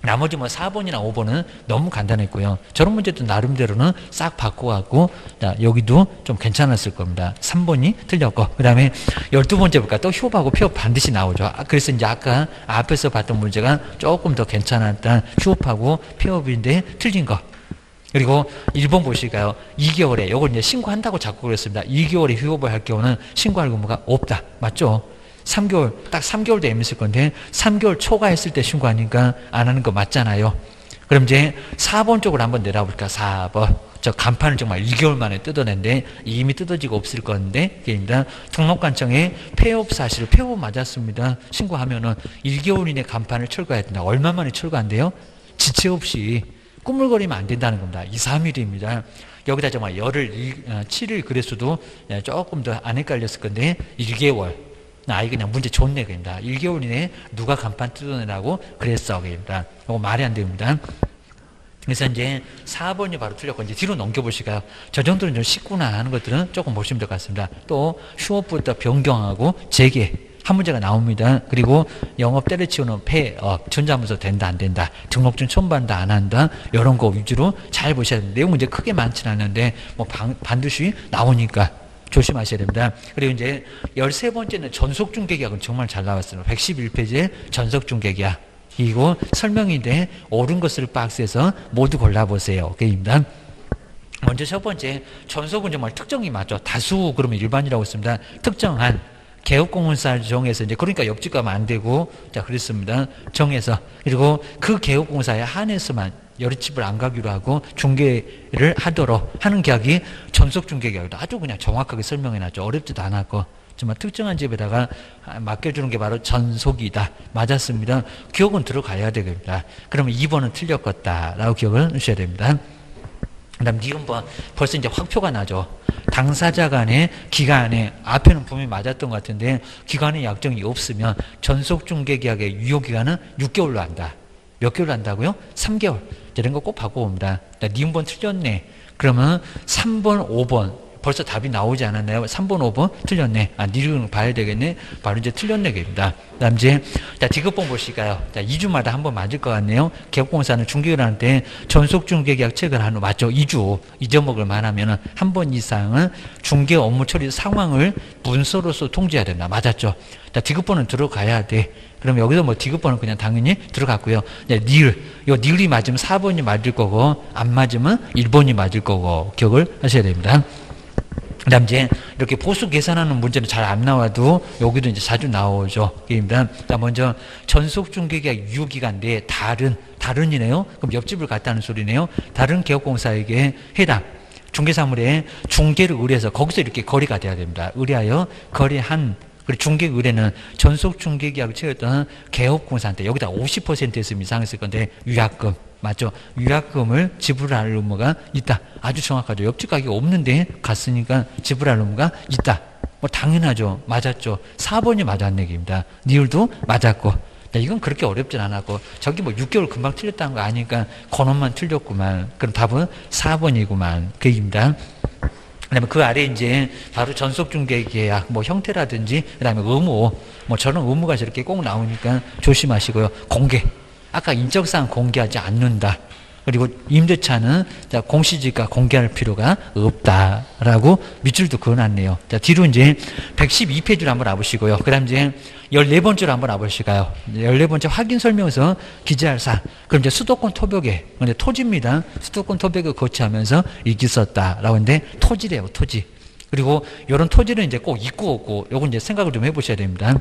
나머지 뭐 4번이나 5번은 너무 간단했고요. 저런 문제도 나름대로는 싹 바꿔갖고, 자, 여기도 좀 괜찮았을 겁니다. 3번이 틀렸고, 그 다음에 12번째 볼까? 또 휴업하고 폐업 반드시 나오죠. 아, 그래서 이제 아까 앞에서 봤던 문제가 조금 더 괜찮았던 휴업하고 폐업인데 틀린 거. 그리고 1번 보실까요? 2개월에, 요걸 이제 신고한다고 자꾸 그랬습니다. 2개월에 휴업을 할 경우는 신고할 의무가 없다. 맞죠? 3개월, 딱 3개월 되면 있을 건데, 3개월 초과했을 때 신고 하니까 안 하는 거 맞잖아요. 그럼 이제 4번 쪽으로 한번 내려볼까? 4번. 저 간판을 정말 1개월 만에 뜯어낸데 이미 뜯어지고 없을 건데 게입니다. 등록관청에 폐업 사실 폐업 맞았습니다. 신고하면은 1개월 이내 간판을 철거해야 된다. 얼마 만에 철거한대요? 지체 없이 꾸물거리면 안 된다는 겁니다. 2, 3일입니다. 여기다 정말 열흘, 7일 그랬어도 조금 더 안 헷갈렸을 건데 1개월. 아이 그냥 문제 좋네 그입니다. 1개월 이내에 누가 간판 뜯어내라고 그랬어 그입니다. 이거 말이 안 됩니다. 그래서 이제 4번이 바로 틀렸고 이제 뒤로 넘겨보실까요? 저 정도는 좀 쉽구나 하는 것들은 조금 보시면 될 것 같습니다. 또 휴업부터 변경하고 재개 한 문제가 나옵니다. 그리고 영업 때려치우는 폐업, 전자문서 된다 안 된다, 등록증 첨부한다 안 한다 이런 거 위주로 잘 보셔야 됩니다. 내용 문제 크게 많지는 않는데 뭐 반, 반드시 나오니까 조심하셔야 됩니다. 그리고 이제 13번째는 전속중개계약은 정말 잘 나왔어요. 111페이지에 전속중개계약. 이거 설명인데 옳은 것을 박스에서 모두 골라보세요. 게임입니다. 먼저 첫 번째 전속은 정말 특정이 맞죠. 다수 그러면 일반이라고 했습니다. 특정한 개업공사를 정해서 이제 그러니까 옆집가면 안 되고 자 그랬습니다. 정해서 그리고 그 개업공사에 한해서만 여러 집을 안 가기로 하고 중개를 하도록 하는 계약이 전속 중개 계약이다. 아주 그냥 정확하게 설명해 놨죠. 어렵지도 않았고. 정말 특정한 집에다가 맡겨주는 게 바로 전속이다. 맞았습니다. 기억은 들어가야 되겠다. 그러면 2번은 틀렸겠다라고 기억을 하셔야 됩니다. 그 다음 니은 번 벌써 이제 확표가 나죠. 당사자 간의 기간에 앞에는 분명히 맞았던 것 같은데 기간의 약정이 없으면 전속 중개 계약의 유효 기간은 6개월로 한다. 몇 개월 한다고요? 3개월. 이런 거 꼭 바꿔봅니다. 니은 번 틀렸네. 그러면 3번, 5번 벌써 답이 나오지 않았나요? 3번, 5번 틀렸네. 아, 니은 봐야 되겠네. 바로 이제 틀렸네. 입니다. 그 다음 이제, 자, 디귿번 보실까요? 자, 2주마다 한 번 맞을 것 같네요. 개업공사는 중개를 하는데 전속 중개계약 체결 한 후, 맞죠? 2주 잊어먹을 만하면 한번 이상은 중개 업무 처리 상황을 문서로서 통지해야 된다. 맞았죠? 자, 디귿번은 들어가야 돼. 그럼 여기서 뭐 디귿번은 그냥 당연히 들어갔고요. 네, 니을. 요 니을이 맞으면 4번이 맞을 거고, 안 맞으면 1번이 맞을 거고, 기억을 하셔야 됩니다. 그 다음 이제 이렇게 보수 계산하는 문제는 잘 안 나와도 여기도 이제 자주 나오죠. 입니다. 자, 먼저 전속 중개계약 유효기간 내에 다른, 다른이네요. 그럼 옆집을 갔다는 소리네요. 다른 개업공사에게 해당. 중개사물에 중개를 의뢰해서 거기서 이렇게 거래가 돼야 됩니다. 의뢰하여 거래한 그리고 중개 의뢰는 전속 중개 계약을 체결했던 개업공사한테 여기다 50% 했으면 이상했을 건데 위약금 맞죠? 위약금을 지불할 의무가 있다. 아주 정확하죠. 옆집 가격이 없는데 갔으니까 지불할 의무가 있다. 뭐 당연하죠. 맞았죠. 4번이 맞았네 얘기입니다. 니을도 맞았고. 이건 그렇게 어렵진 않았고 저기 뭐 6개월 금방 틀렸다는 거 아니까 건원만 틀렸구만. 그럼 답은 4번이구만. 그 얘기입니다. 그다음에 그 아래 이제 바로 전속 중개 계약 뭐 형태라든지 그다음에 의무 뭐 저런 의무가 저렇게 꼭 나오니까 조심하시고요. 공개 아까 인적사항 공개하지 않는다. 그리고 임대차는 자, 공시지가 공개할 필요가 없다라고 밑줄도 그어놨네요. 자, 뒤로 이제 112페이지로 한번 와보시고요. 그 다음 이제 14번째로 한번 와보실까요? 14번째 확인 설명서 기재할 사. 그럼 이제 수도권 토벽에, 근데 토지입니다. 수도권 토벽을 거치하면서 일기 썼다라고 하는데 토지래요, 토지. 그리고 이런 토지는 이제 꼭 있고 없고, 요건 이제 생각을 좀 해보셔야 됩니다.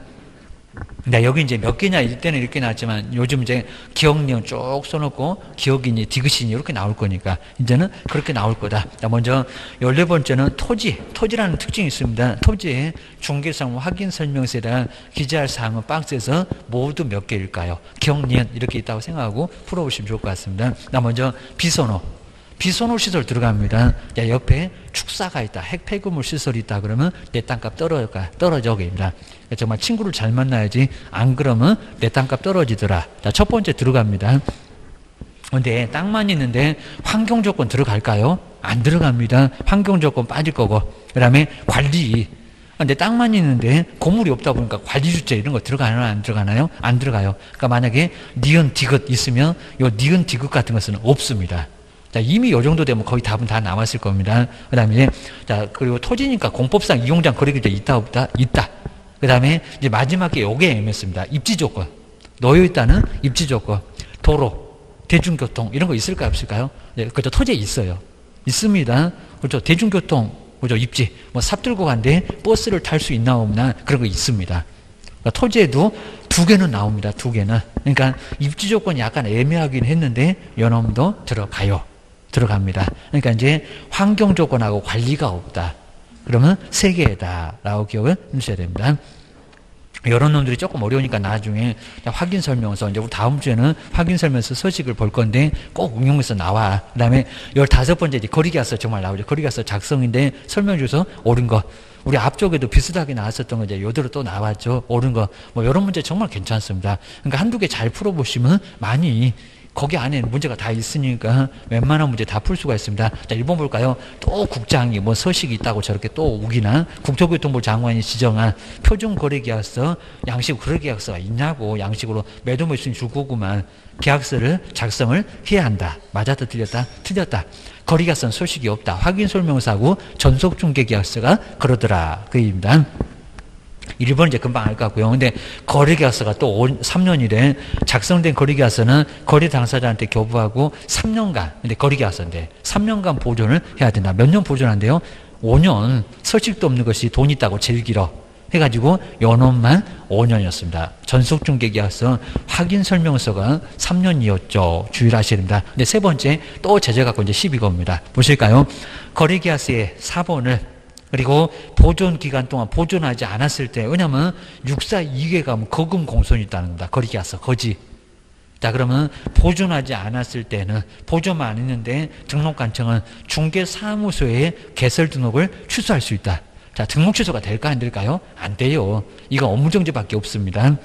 네, 여기 이제 몇 개냐 이때는 이렇게 나왔지만 요즘 이제 기억령 쭉 써놓고 기억이니 디귿이니 이렇게 나올 거니까 이제는 그렇게 나올 거다. 먼저 열네 번째는 토지, 토지라는 특징이 있습니다. 토지의 중개상 확인 설명서에다 기재할 사항은 박스에서 모두 몇 개일까요? 기억령 이렇게 있다고 생각하고 풀어보시면 좋을 것 같습니다. 나 먼저 비선호. 비선호 시설 들어갑니다. 야, 옆에 축사가 있다. 핵폐기물 시설이 있다. 그러면 내 땅값 떨어져, 떨어져. 입니다 정말 친구를 잘 만나야지. 안 그러면 내 땅값 떨어지더라. 자, 첫 번째 들어갑니다. 근데 땅만 있는데 환경 조건 들어갈까요? 안 들어갑니다. 환경 조건 빠질 거고. 그 다음에 관리. 근데 땅만 있는데 고물이 없다 보니까 관리 주체 이런 거 들어가나요? 안 들어가나요? 안 들어가요. 그러니까 만약에 니은 디귿 있으면 요 니은 디귿 같은 것은 없습니다. 자, 이미 요 정도 되면 거의 답은 다 남았을 겁니다. 그 다음에, 자, 그리고 토지니까 공법상 이용장 거리기자 있다, 없다? 있다. 그 다음에 이제 마지막에 요게 애매했습니다. 입지 조건. 놓여 있다는 입지 조건. 도로, 대중교통, 이런 거 있을까요? 없을까요? 네, 그죠. 토지에 있어요. 있습니다. 그렇죠. 대중교통, 그죠. 입지. 뭐 삽 들고 간데 버스를 탈 수 있나 없나 그런 거 있습니다. 그러니까 토지에도 두 개는 나옵니다. 두 개는. 그러니까 입지 조건이 약간 애매하긴 했는데 연놈도 들어가요. 들어갑니다. 그러니까 이제 환경 조건하고 관리가 없다. 그러면 세 개다라고 기억을 해주셔야 됩니다. 이런 놈들이 조금 어려우니까 나중에 확인 설명서 이제 다음 주에는 확인 설명서 서식을 볼 건데 꼭 응용해서 나와. 그다음에 열다섯 번째 이제 거리계약서 정말 나오죠. 거리계약서 작성인데 설명 주서 옳은 거. 우리 앞쪽에도 비슷하게 나왔었던 거 이제 요대로 또 나왔죠. 옳은 거. 뭐 이런 문제 정말 괜찮습니다. 그러니까 한두 개 잘 풀어 보시면 많이 거기 안에 문제가 다 있으니까 웬만한 문제 다 풀 수가 있습니다. 자, 1번 볼까요? 또 국장이 뭐 서식이 있다고 저렇게 또 우기나 국토교통부 장관이 지정한 표준 거래계약서, 양식 거래계약서가 있냐고 양식으로 매도 매수인 줄 거구만. 계약서를 작성을 해야 한다. 맞았다 틀렸다? 틀렸다. 거래계약서는 소식이 없다. 확인 설명서하고 전속 중개 계약서가 그러더라. 그 얘기입니다. 1번 이제 금방 알 것 같고요. 근데 거래계약서가 또 5, 3년이래. 작성된 거래계약서는 거래 당사자한테 교부하고 3년간, 근데 거래계약서인데 3년간 보존을 해야 된다. 몇 년 보존한대요? 5년. 설식도 없는 것이 돈 있다고 제일 길어. 해가지고 연원만 5년이었습니다. 전속중개계약서 확인 설명서가 3년이었죠. 주의를 하셔야 됩니다. 근데 세 번째 또 제재 갖고 이제 12겁니다. 보실까요? 거래계약서의 4번을 그리고 보존 기간 동안 보존하지 않았을 때 왜냐하면 육사 2개 가면 거금 공손이 있다는 겁니다. 거리계약서 거지. 자 그러면 보존하지 않았을 때는 보존만 안 했는데 등록관청은 중개사무소에 개설 등록을 취소할 수 있다. 자 등록 취소가 될까 안 될까요? 안 돼요. 이건 업무정지밖에 없습니다.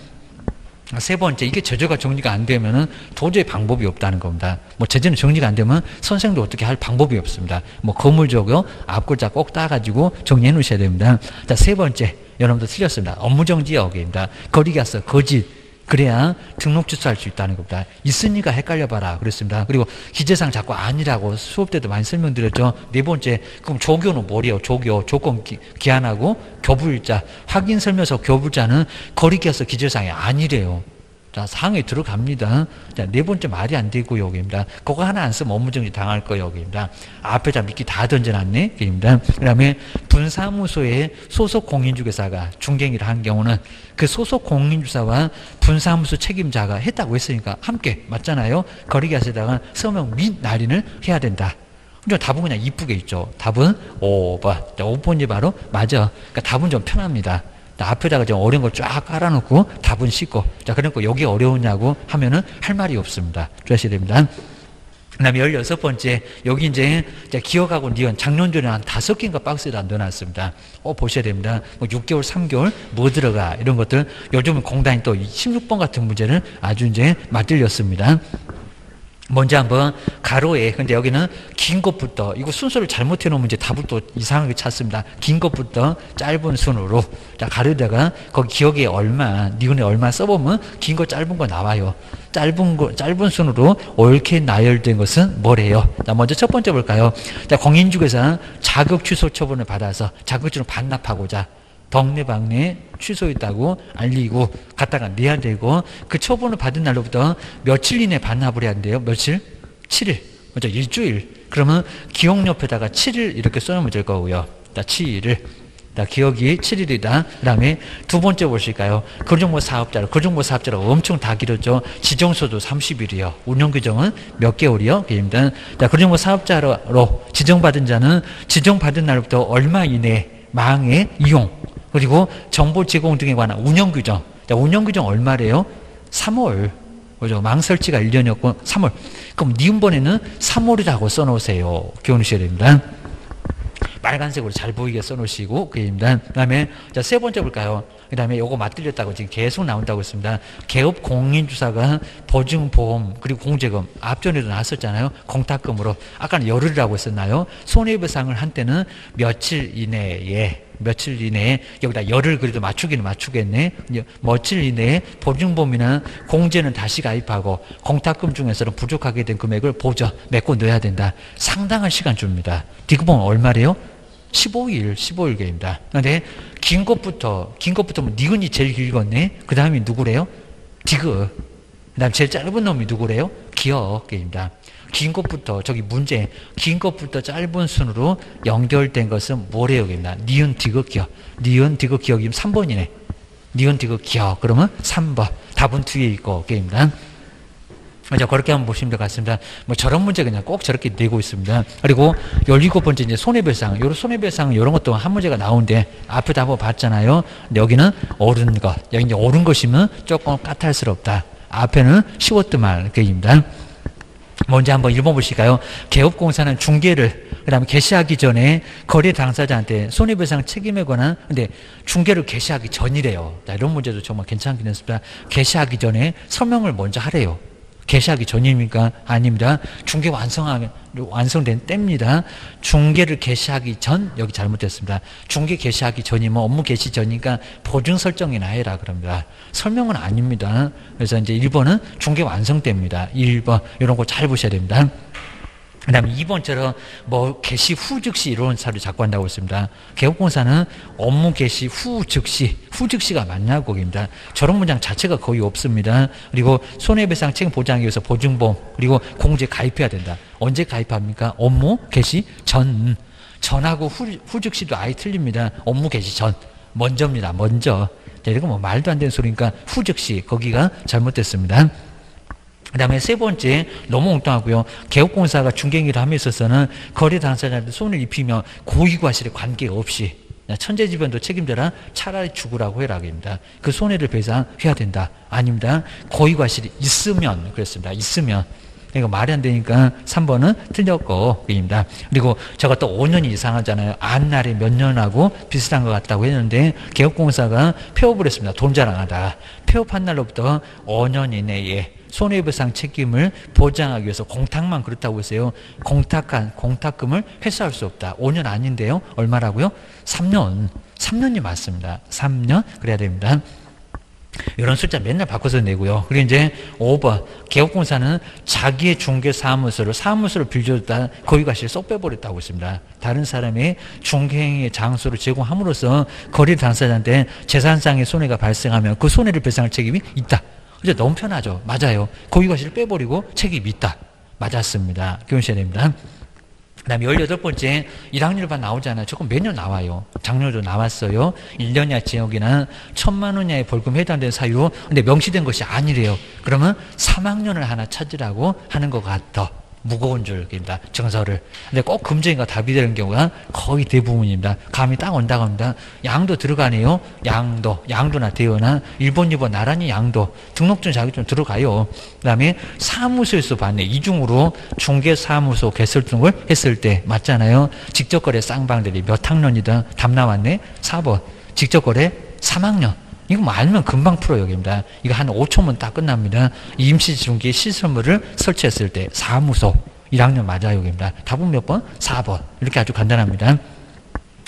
세 번째, 이게 제재가 정리가 안 되면은 도저히 방법이 없다는 겁니다. 뭐 제재는 정리가 안 되면 선생도 어떻게 할 방법이 없습니다. 뭐 건물적으로 앞글자 꼭 따가지고 정리해 놓으셔야 됩니다. 자, 세 번째, 여러분들 틀렸습니다. 업무정지 여기입니다. 거리 가서 거짓, 그래야 등록 취소할 수 있다는 겁니다. 있으니까 헷갈려봐라 그랬습니다. 그리고 기재상 자꾸 아니라고 수업 때도 많이 설명드렸죠. 네 번째 그럼 조교는 뭐래요? 조교 조건 기, 기한하고 교부일자 확인 설명서 교부자는 거리기서 기재상이 아니래요. 자, 상에 들어갑니다. 자, 네 번째 말이 안 되고 여기입니다. 그거 하나 안 쓰면 업무정지 당할 거 여기입니다. 앞에 자 미끼 다 던져놨네. 여기입니다. 그 다음에 분사무소에 소속 공인중개사가 중갱이를 한 경우는 그 소속 공인주사와 분사무소 책임자가 했다고 했으니까 함께 맞잖아요. 거리기하시다가 서명 및 날인을 해야 된다. 그러니까 답은 그냥 이쁘게 있죠. 답은 5번. 5번이 바로 맞아. 그러니까 답은 좀 편합니다. 앞에다가 좀 어려운 걸 쫙 깔아놓고 답은 쉽고 자 그러니까 여기 어려우냐고 하면은 할 말이 없습니다. 주셔야 됩니다. 그 다음에 16번째, 여기 이제 기억하고 니은 작년 전에 한 다섯 개인가 박스에다 넣어놨습니다. 어, 보셔야 됩니다. 뭐 6개월, 3개월, 뭐 들어가, 이런 것들. 요즘은 공단이 또 16번 같은 문제는 아주 이제 맞들렸습니다. 먼저 한번 가로에 근데 여기는 긴 것부터 이거 순서를 잘못 해 놓으면 이제 답을 또 이상하게 찾습니다. 긴 것부터 짧은 순으로 자 가로에다가 거기 기억에 얼마 니은에 얼마 써보면 긴 거 짧은 거 나와요. 짧은 거 짧은 순으로 옳게 나열된 것은 뭐래요? 자 먼저 첫 번째 볼까요? 자 공인중개사 자격 취소 처분을 받아서 자격 취소 반납하고자 동네방네 취소했다고 알리고 갖다가 내야 되고 그 처분을 받은 날로부터 며칠 이내 반납을 해야 한대요. 며칠? 7일. 그죠? 일주일. 그러면 기억 옆에다가 7일 이렇게 써놓으면 될 거고요. 자, 7일. 자, 기억이 7일이다. 그 다음에 두 번째 보실까요? 그정보 사업자로, 그정보 사업자로 엄청 다 길었죠. 지정소도 30일이요. 운영규정은 몇 개월이요? 입니다 자, 그정보 사업자로 지정받은 자는 지정받은 날부터 얼마 이내 망의 이용, 그리고 정보 제공 등에 관한 운영 규정. 자, 운영 규정 얼마래요? 3월. 그죠? 망설지가 1년이었고 3월. 그럼 니은번에는 3월이라고 써 놓으세요. 기억하셔야 됩니다. 빨간색으로 잘 보이게 써놓으시고 그입니다. 그다음에 자 세 번째 볼까요? 그다음에 요거 맞들렸다고 지금 계속 나온다고 했습니다. 개업 공인주사가 보증보험 그리고 공제금 앞전에도 나왔었잖아요. 공탁금으로 아까는 열흘이라고 했었나요? 손해배상을 한때는 며칠 이내에 며칠 이내에 여기다 열을 그래도 맞추기는 맞추겠네. 며칠 이내에 보증보험이나 공제는 다시 가입하고 공탁금 중에서는 부족하게 된 금액을 보죠. 메꿔 넣어야 된다. 상당한 시간 줍니다. 디그보험 얼마래요? 15일, 15일계입니다. 근데 긴 것부터 긴 것부터 뭐 니은이 제일 길겠네. 그 다음이 누구래요? 디그. 그 다음 제일 짧은 놈이 누구래요? 기억입니다. 긴 것부터 저기 문제 긴 것부터 짧은 순으로 연결된 것은 뭐래요 입니다. 니은 디귿 기억. 니은 디귿 기억이면 3번이네. 니은 디귿 기억. 그러면 3번. 답은 뒤에 있고 게임입니다. 자, 그렇게 한번 보시면 될 것 같습니다. 뭐 저런 문제 그냥 꼭 저렇게 내고 있습니다. 그리고 17번째 이제 손해배상. 요런 손해배상 요런 것도 한 문제가 나오는데 앞에 다 봤잖아요. 여기는 옳은 것. 여기 이제 옳은 것이면 조금 까탈스럽다. 앞에는 쉬웠더만 그입니다. 먼저 한번 읽어보실까요? 개업공사는 중개를 그다음에 개시하기 전에 거래 당사자한테 손해배상 책임에 관한 근데 중개를 개시하기 전이래요. 이런 문제도 정말 괜찮긴 했습니다. 개시하기 전에 설명을 먼저 하래요. 개시하기 전입니까? 아닙니다. 중개 완성하면 완성된 때입니다. 중개를 개시하기 전 여기 잘못됐습니다. 중개 개시하기 전이면 업무 개시 전이니까 보증 설정이나 해라 그럽니다. 설명은 아닙니다. 그래서 이제 1번은 중개 완성 때입니다. 1번 이런 거 잘 보셔야 됩니다. 그 다음에 2번처럼 뭐 개시 후 즉시 이런 사를 자꾸 한다고 했습니다. 개업공사는 업무 개시 후 즉시, 후 즉시가 맞냐고 입니다. 저런 문장 자체가 거의 없습니다. 그리고 손해배상 책임 보장하기 위해서 보증보험, 그리고 공제 가입해야 된다. 언제 가입합니까? 업무 개시 전. 전하고 후, 후 즉시도 아예 틀립니다. 업무 개시 전. 먼저입니다. 먼저. 이거 뭐 말도 안 되는 소리니까 후 즉시 거기가 잘못됐습니다. 그 다음에 세 번째 너무 엉뚱하고요. 개업공사가 중개행위를 함에 있어서는 거래 당사자한테 손을 입히면 고의과실에 관계없이 천재지변도 책임져라 차라리 죽으라고 해라 입니다. 그 손해를 배상해야 된다. 아닙니다. 고의과실이 있으면 그랬습니다. 있으면 이거 말이 안 되니까 3번은 틀렸고 입니다. 그리고 저가 또 5년이 이상 하잖아요. 안날에 몇 년하고 비슷한 것 같다고 했는데 개업공사가 폐업을 했습니다. 돈 자랑하다. 폐업한 날로부터 5년 이내에 손해배상 책임을 보장하기 위해서 공탁만 그렇다고 했어요. 공탁한 공탁금을 회수할 수 없다. 5년 아닌데요. 얼마라고요? 3년. 3년이 맞습니다. 3년 그래야 됩니다. 이런 숫자 맨날 바꿔서 내고요. 그리고 이제 5번 개업공사는 자기의 중개 사무소를 사무소를 빌려줬다 거기 가실 쏙 빼버렸다고 했습니다. 다른 사람의 중개행위 장소를 제공함으로써 거래 당사자한테 재산상의 손해가 발생하면 그 손해를 배상할 책임이 있다. 이제 너무 편하죠. 맞아요. 고기과실을 빼버리고 책임이 있다. 맞았습니다. 교훈셔야 됩니다. 그 다음에 18번째 1학년반 나오잖아요. 조금 매년 나와요. 작년도 나왔어요. 1년이나 지역이나 천만 원이하의 벌금 해당되는 사유로 근데 명시된 것이 아니래요. 그러면 3학년을 하나 찾으라고 하는 것 같아. 무거운 줄입니다. 정서를. 근데 꼭 금전인가 답이 되는 경우가 거의 대부분입니다. 감이 딱 온다고 합니다. 양도 들어가네요. 양도, 양도나 대여나 일본, 일본 나란히 양도, 등록증 자격증 들어가요. 그 다음에 사무소에서 받네. 이중으로 중개사무소 개설 등을 했을 때 맞잖아요. 직접거래 쌍방들이 몇 학년이다. 답 나왔네. 4번. 직접거래 3학년. 이거 뭐 알면 금방 풀어요, 여기입니다. 이거 한 5초면 딱 끝납니다. 임시중개 시설물을 설치했을 때 사무소 1학년 맞아요, 여기입니다. 답은 몇 번? 4번. 이렇게 아주 간단합니다.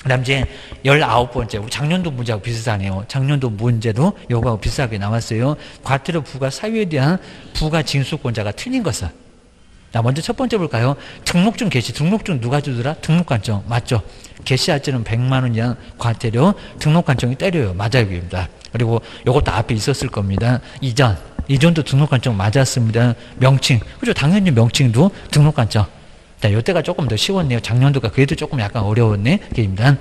그 다음 이제 19번째, 우리 작년도 문제하고 비슷하네요. 작년도 문제도 요거하고 비슷하게 나왔어요. 과태료 부과 사유에 대한 부가 징수권자가 틀린 것은 자, 먼저 첫 번째 볼까요? 등록증 개시. 등록증 누가 주더라? 등록관청. 맞죠? 개시할 때는 100만 원 이상 과태료, 등록관청이 때려요. 맞아요, 입니다. 그리고 이것도 앞에 있었을 겁니다. 이전, 이전도 등록관청 맞았습니다. 명칭, 그죠? 당연히 명칭도 등록관청. 자, 이때가 조금 더 쉬웠네요. 작년도가 그래도 조금 약간 어려웠네. 게입니다.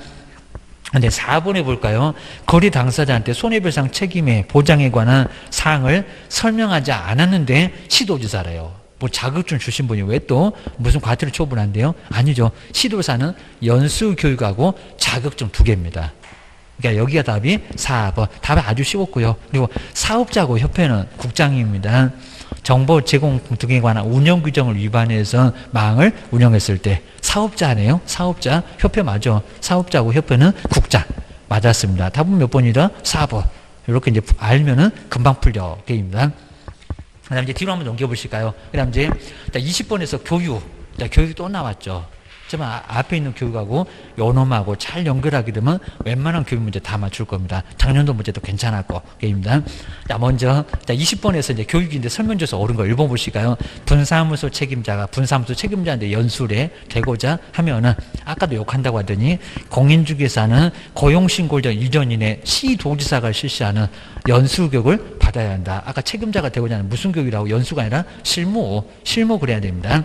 근데 4번에 볼까요? 거리 당사자한테 손해배상 책임의 보장에 관한 사항을 설명하지 않았는데 시도지사래요. 뭐 자격증 주신 분이 왜 또 무슨 과태료 처분한대요? 아니죠. 시도사는 연수 교육하고 자격증 두 개입니다. 그러니까 여기가 답이 4번. 답이 아주 쉬웠고요. 그리고 사업자고 협회는 국장입니다. 정보 제공 등에 관한 운영 규정을 위반해서 망을 운영했을 때 사업자네요. 사업자 협회 맞아. 사업자고 협회는 국장 맞았습니다. 답은 몇 번이다? 4번. 이렇게 이제 알면은 금방 풀려 게임입니다. 그 다음 이제 뒤로 한번 넘겨보실까요? 그 다음 이제 20번에서 교육, 교육 또 나왔죠. 하지만 앞에 있는 교육하고 요놈하고 잘 연결하게 되면 웬만한 교육 문제 다 맞출 겁니다. 작년도 문제도 괜찮았고 게임입니다. 자 먼저 자 20번에서 이제 교육인데 설문조사 옳은 거 1번 보실까요? 분사무소 책임자가 분사무소 책임자인데 연수에 되고자 하면은 아까도 욕한다고 하더니 공인중개사는 고용신고전 이전 이내 시도지사가 실시하는 연수 교육을 받아야 한다. 아까 책임자가 되고자 하는 무슨 교육이라고 연수가 아니라 실무 실무 그래야 됩니다.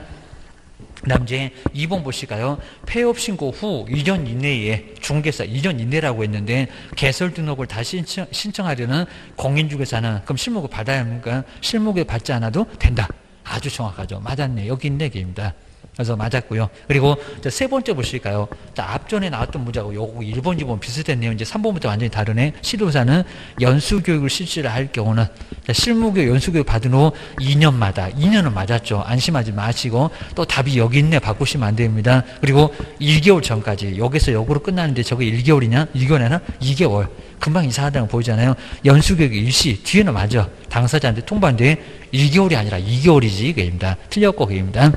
그다음 이제 2번 보실까요? 폐업 신고 후 2년 이내에 중개사 2년 이내라고 했는데 개설 등록을 다시 신청, 하려는 공인중개사는 그럼 실무급 받아야 합니까? 실무급 받지 않아도 된다. 아주 정확하죠. 맞았네. 여기 있네 개입니다. 그래서 맞았고요. 그리고 세 번째 보실까요? 앞전에 나왔던 문제하고 요거 1번, 2번 비슷했네요. 이제 3번부터 완전히 다르네. 시도사는 연수교육을 실시를 할 경우는 실무교육, 연수교육 받은 후 2년마다 2년은 맞았죠. 안심하지 마시고 또 답이 여기 있네. 바꾸시면 안 됩니다. 그리고 1개월 전까지 여기서 역으로 끝나는데 저게 1개월이냐? 1개월 아니라 2개월. 금방 이상하다는 거 보이잖아요. 연수교육 일시 뒤에는 맞아. 당사자한테 통보한데 1개월이 아니라 2개월이지. 그입니다. 틀렸고 그입니다.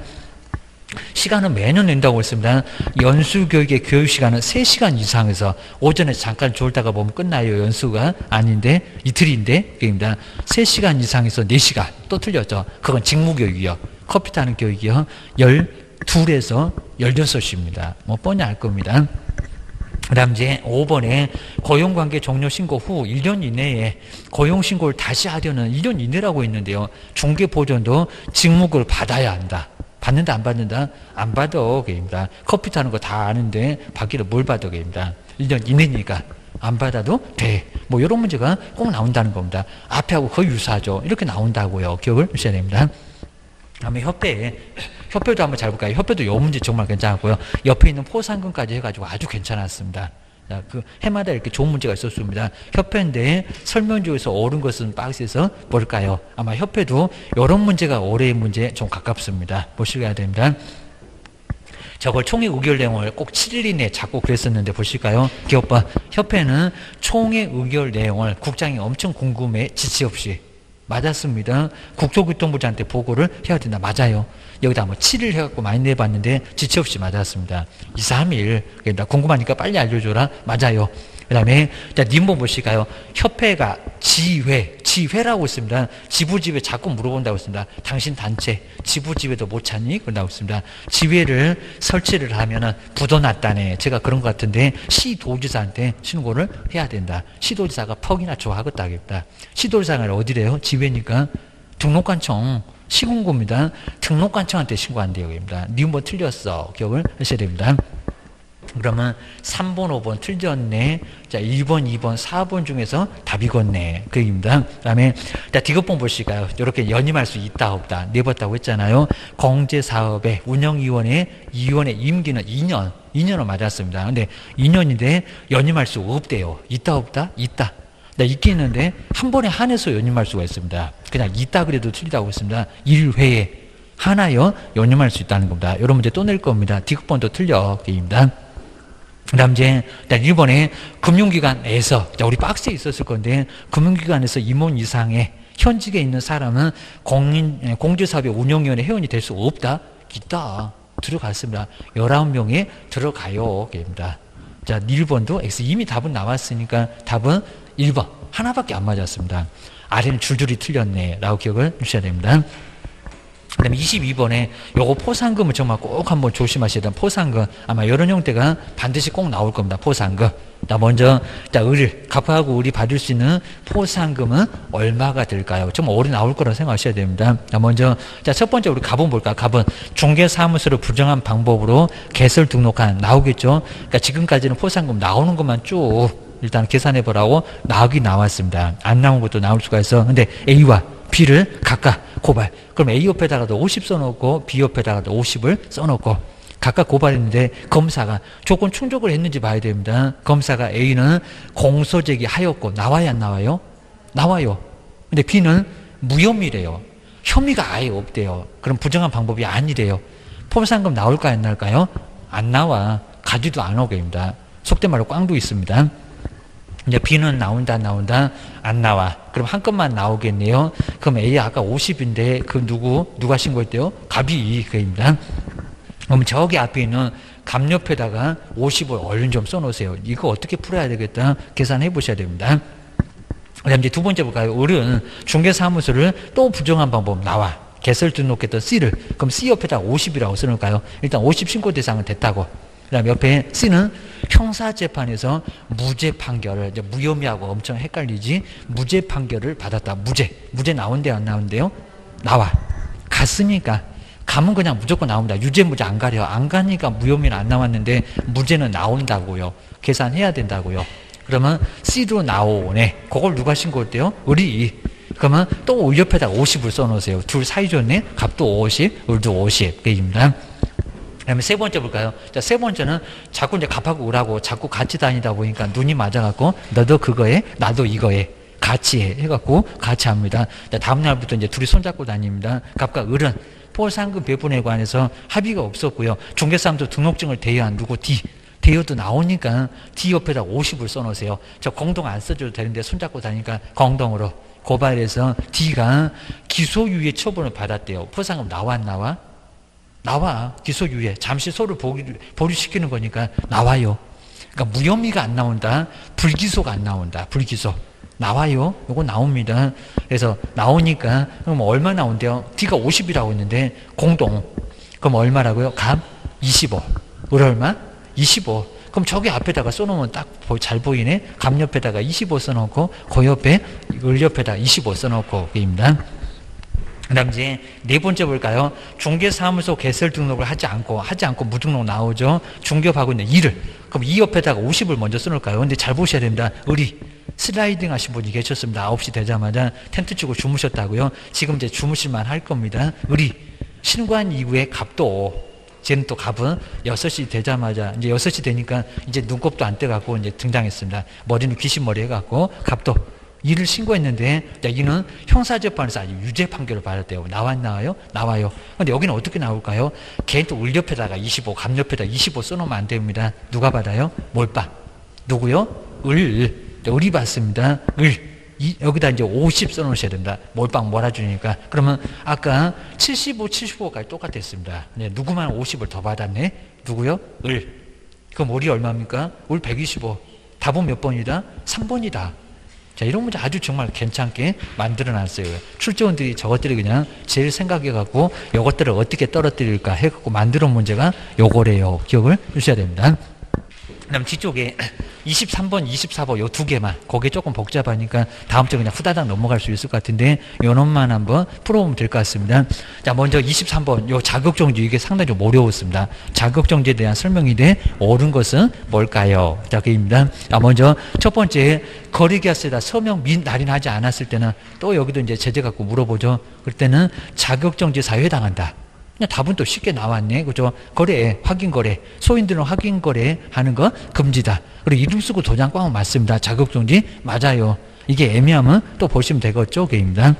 시간은 매년 낸다고 했습니다. 연수교육의 교육시간은 3시간 이상에서 오전에 잠깐 졸다가 보면 끝나요. 연수가 아닌데 이틀인데 입니다 3시간 이상에서 4시간 또 틀렸죠. 그건 직무교육이요. 커피 타는 교육이요. 12에서 16입니다. 뭐 뻔히 알 겁니다. 그 다음 이제 5번에 고용관계 종료 신고 후 1년 이내에 고용신고를 다시 하려는 1년 이내라고 했는데요. 중개보전도 직무를 받아야 한다. 받는다 안 받는다? 안 받아 게입니다. 커피 타는 거 다 아는데 받기를 뭘 받아 게입니다. 1년 이내니까 안 받아도 돼. 뭐 이런 문제가 꼭 나온다는 겁니다. 앞에하고 거의 유사하죠. 이렇게 나온다고요. 기억을 하셔야 됩니다. 다음에 협회 협회도 한번 잘 볼까요? 협회도 요 문제 정말 괜찮았고요. 옆에 있는 포상금까지 해가지고 아주 괜찮았습니다. 자, 그 해마다 이렇게 좋은 문제가 있었습니다. 협회인데 설명조에서 옳은 것은 박스에서 뭘까요? 아마 협회도 이런 문제가 올해의 문제에 좀 가깝습니다. 보시셔야 됩니다. 저걸 총회 의결 내용을 꼭 7일 이내에 자꾸 그랬었는데 보실까요? 기업바 협회는 총회 의결 내용을 국장이 엄청 궁금해 지체 없이 맞았습니다. 국토교통부장한테 보고를 해야 된다. 맞아요. 여기다 뭐 7일 해갖고 많이 내봤는데 지체 없이 맞았습니다. 2, 3일. 그러니까 궁금하니까 빨리 알려줘라. 맞아요. 그 다음에 자 님본 보실까요? 협회가 지회, 지회라고 있습니다. 지부집에 자꾸 물어본다고 했습니다. 당신 단체 지부집에도 못 찾니? 그런다고 했습니다. 지회를 설치를 하면은 부도났다네. 제가 그런 것 같은데 시도지사한테 신고를 해야 된다. 시도지사가 퍽이나 좋아하겠다 하겠다. 시도지사가 어디래요? 지회니까 등록관청 시군구입니다. 등록관청한테 신고한대요. 입니다. 니뭐 틀렸어. 기억을 하셔야 됩니다. 그러면 3번, 5번 틀렸네. 자, 1번, 2번, 4번 중에서 답이겠네. 그 얘기입니다. 그 다음에, 자, 디귿번 보실까요? 이렇게 연임할 수 있다, 없다. 내봤다고 했잖아요. 공제사업의 운영위원회, 위원의 임기는 2년, 2년을 맞았습니다. 근데 2년인데 연임할 수 없대요. 있다, 없다? 있다. 네, 있긴 있는데 한 번에 한해서 연임할 수가 있습니다. 그냥 있다 그래도 틀리다고 했습니다. 1회에 하나여 연임할 수 있다는 겁니다. 이런 문제 또 낼 겁니다. 디귿번도 틀려. 게임입니다. 그 다음 이제 일본의 금융기관에서 우리 박스에 있었을 건데 금융기관에서 임원 이상의 현직에 있는 사람은 공인, 예, 공제사업의 운영위원회 회원이 될 수 없다? 있다. 들어갔습니다. 19명에 들어가요. 입니다. 자, 1번도 X 이미 답은 나왔으니까 답은 1번. 하나밖에 안 맞았습니다. 아래는 줄줄이 틀렸네. 라고 기억을 주셔야 됩니다. 그 다음에 22번에 요거 포상금을 정말 꼭 한번 조심하셔야 돼요. 포상금. 아마 이런 형태가 반드시 꼭 나올 겁니다. 포상금. 자, 먼저, 자, 을, 갚아하고 을이 받을 수 있는 포상금은 얼마가 될까요? 좀 오래 나올 거라고 생각하셔야 됩니다. 자, 먼저, 자, 첫 번째 우리 갑은 볼까? 갑은 중개사무소를 부정한 방법으로 개설 등록한, 나오겠죠? 그러니까 지금까지는 포상금 나오는 것만 쭉 일단 계산해 보라고 나오긴 나왔습니다. 안 나온 것도 나올 수가 있어. 근데 A와 B를 각각 고발. 그럼 A 옆에다가도 50 써놓고 B 옆에다가도 50을 써놓고 각각 고발했는데 검사가 조건 충족을 했는지 봐야 됩니다. 검사가 A는 공소 제기 하였고 나와야 안 나와요? 나와요. 근데 B는 무혐의래요. 혐의가 아예 없대요. 그럼 부정한 방법이 아니래요. 포상금 나올까 안 나올까요? 안 나와. 가지도 안 오게입니다. 속된 말로 꽝도 있습니다. 이제 B는 나온다 나온다 안 나와. 그럼 한 건만 나오겠네요. 그럼 A 아까 50인데 그 누구 누가 신고했대요? 갑이 그입니다. 그럼 저기 앞에 있는 감 옆에다가 50을 얼른 좀 써놓으세요. 이거 어떻게 풀어야 되겠다 계산해 보셔야 됩니다. 그다음 이제 두 번째 볼까요? 을은 중개사무소를 또 부정한 방법 나와. 개설 등록했던 C를 그럼 C 옆에다 50이라고 써놓을까요? 일단 50 신고 대상은 됐다고. 그다음 옆에 C는 형사재판에서 무죄 판결을 이제 무혐의하고 엄청 헷갈리지 무죄 판결을 받았다. 무죄 무죄 나온대요 안 나온대요? 나와. 갔으니까 가면 그냥 무조건 나옵니다. 유죄 무죄 안 가려. 안 가니까 무혐의는 안 나왔는데 무죄는 나온다고요. 계산해야 된다고요. 그러면 C로 나오네. 그걸 누가 신고했대요? 우리 그러면 또 옆에다 50을 써놓으세요. 둘 사이 좋네. 값도 50, 을도 50. 그입니다. 그다음에 세 번째 볼까요? 자, 세 번째는 자꾸 이제 갑하고 을하고 자꾸 같이 다니다 보니까 눈이 맞아갖고 너도 그거에 나도 이거에 같이 해 해갖고 같이 합니다. 자, 다음 날부터 이제 둘이 손잡고 다닙니다. 갑과 을은 포상금 배분에 관해서 합의가 없었고요. 중개사람도 등록증을 대여한 누구 D 대여도 나오니까 D 옆에다 50을 써놓으세요. 저 공동 안 써줘도 되는데 손잡고 다니까 공동으로 고발해서 D가 기소유예 처분을 받았대요. 포상금 나와 안 나와? 나와 기소유예 잠시 소를 보류, 보류시키는 거니까 나와요. 그러니까 무혐의가 안 나온다. 불기소가 안 나온다. 불기소. 나와요. 요거 나옵니다. 그래서 나오니까 그럼 얼마 나온대요? D가 50이라고 했는데 공동. 그럼 얼마라고요? 감 25. 을 얼마? 25. 그럼 저기 앞에다가 써놓으면 딱 잘 보이네. 감 옆에다가 25 써놓고 그 옆에 을 옆에다 25 써놓고 입니다. 그 다음 이제 네 번째 볼까요? 중개사무소 개설 등록을 하지 않고 하지 않고 무등록 나오죠. 중개하고 있는 일을 그럼 이 옆에다가 50을 먼저 써놓을까요? 근데 잘 보셔야 됩니다. 의리 슬라이딩 하신 분이 계셨습니다. 9시 되자마자 텐트 치고 주무셨다고요. 지금 이제 주무실만 할 겁니다. 의리 신관 이후에 갑도 쟤는 또 갑은 6시 되자마자 이제 6시 되니까 이제 눈곱도 안 떼갖고 이제 등장했습니다. 머리는 귀신 머리 해갖고 갑도 이를 신고했는데 이는 형사재판에서 아주 유죄 판결을 받았대요. 나왔나요? 나와요. 근데 여기는 어떻게 나올까요? 걔는 또을 옆에다가 25, 감 옆에다 25 써놓으면 안 됩니다. 누가 받아요? 몰빵. 누구요? 을. 을이 받습니다. 을. 이, 여기다 이제 50 써놓으셔야 된다. 몰빵 몰아주니까. 그러면 아까 75, 75까지 똑같았습니다. 네, 누구만 50을 더 받았네? 누구요? 을. 그럼 을이 얼마입니까? 을 125. 답은 몇 번이다? 3번이다. 자, 이런 문제 아주 정말 괜찮게 만들어 놨어요. 출제원들이 저것들이 그냥 제일 생각해 갖고 이것들을 어떻게 떨어뜨릴까 해 갖고 만들어 문제가 요거래요. 기억을 주셔야 됩니다. 그다음 뒤쪽에 23번, 24번 요 두 개만 거기 조금 복잡하니까 다음 주에 그냥 후다닥 넘어갈 수 있을 것 같은데 요놈만 한번 풀어보면 될 것 같습니다. 자 먼저 23번 요 자격정지 이게 상당히 좀 어려웠습니다. 자격정지에 대한 설명이 돼 옳은 것은 뭘까요? 자 그입니다. 자 먼저 첫 번째 거리계약서에다 서명 민 날인하지 않았을 때는 또 여기도 이제 제재 갖고 물어보죠. 그럴 때는 자격정지 사유에 해당한다. 그냥 답은 또 쉽게 나왔네. 그죠? 거래, 확인 거래. 소인들은 확인 거래 하는 거 금지다. 그리고 이름 쓰고 도장 꽝은 맞습니다. 자격정지 맞아요. 이게 애매하면 또 보시면 되겠죠? 게입니다.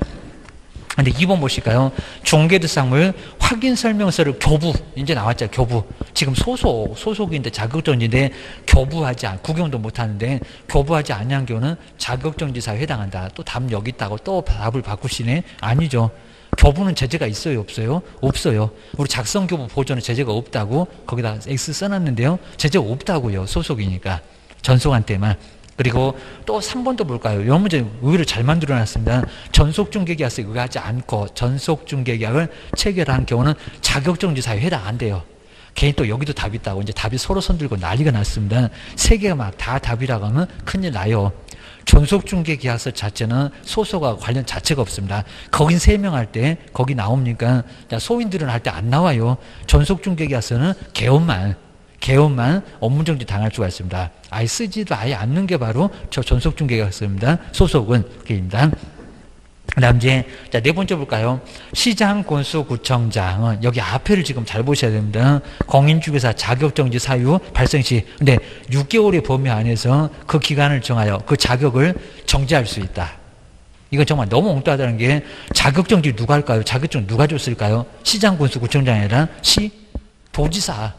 근데 2번 보실까요? 종계대상물 확인 설명서를 교부 이제 나왔죠 교부 지금 소속 소속인데 자격정지인데 교부하지 않 구경도 못하는데 교부하지 않는 경우는 자격정지사에 해당한다 또 답 여기 있다고 또 답을 바꾸시네 아니죠 교부는 제재가 있어요, 없어요? 없어요. 우리 작성교부 보존은 제재가 없다고 거기다 X 써놨는데요. 제재가 없다고요. 소속이니까. 전속한테만. 그리고 또 3번도 볼까요? 이 문제 의외로 잘 만들어놨습니다. 전속중개계약서 의하지 않고 전속중개계약을 체결한 경우는 자격정지 사유에 해당 안 돼요. 개인 또 여기도 답이 있다고 이제 답이 서로 손들고 난리가 났습니다. 세 개가 막 다 답이라고 하면 큰일 나요. 전속중개 계약서 자체는 소소가 관련 자체가 없습니다. 거긴 세명할 때 거기 나옵니까? 소인들은 할 때 안 나와요. 전속중개 계약서는 개업만 개업만 업무정지 당할 수가 있습니다. 아예 쓰지도 아예 않는 게 바로 저 전속중개 계약서입니다. 소속은 그입니다. 그 다음 이제 자, 네 번째 볼까요? 시장 군수 구청장 여기 앞에를 지금 잘 보셔야 됩니다. 공인중개사 자격정지 사유 발생 시 근데 6개월의 범위 안에서 그 기간을 정하여 그 자격을 정지할 수 있다. 이거 정말 너무 엉뚱하다는 게 자격정지 누가 할까요? 자격증 누가 줬을까요? 시장군수 구청장이 아니라 시 도지사.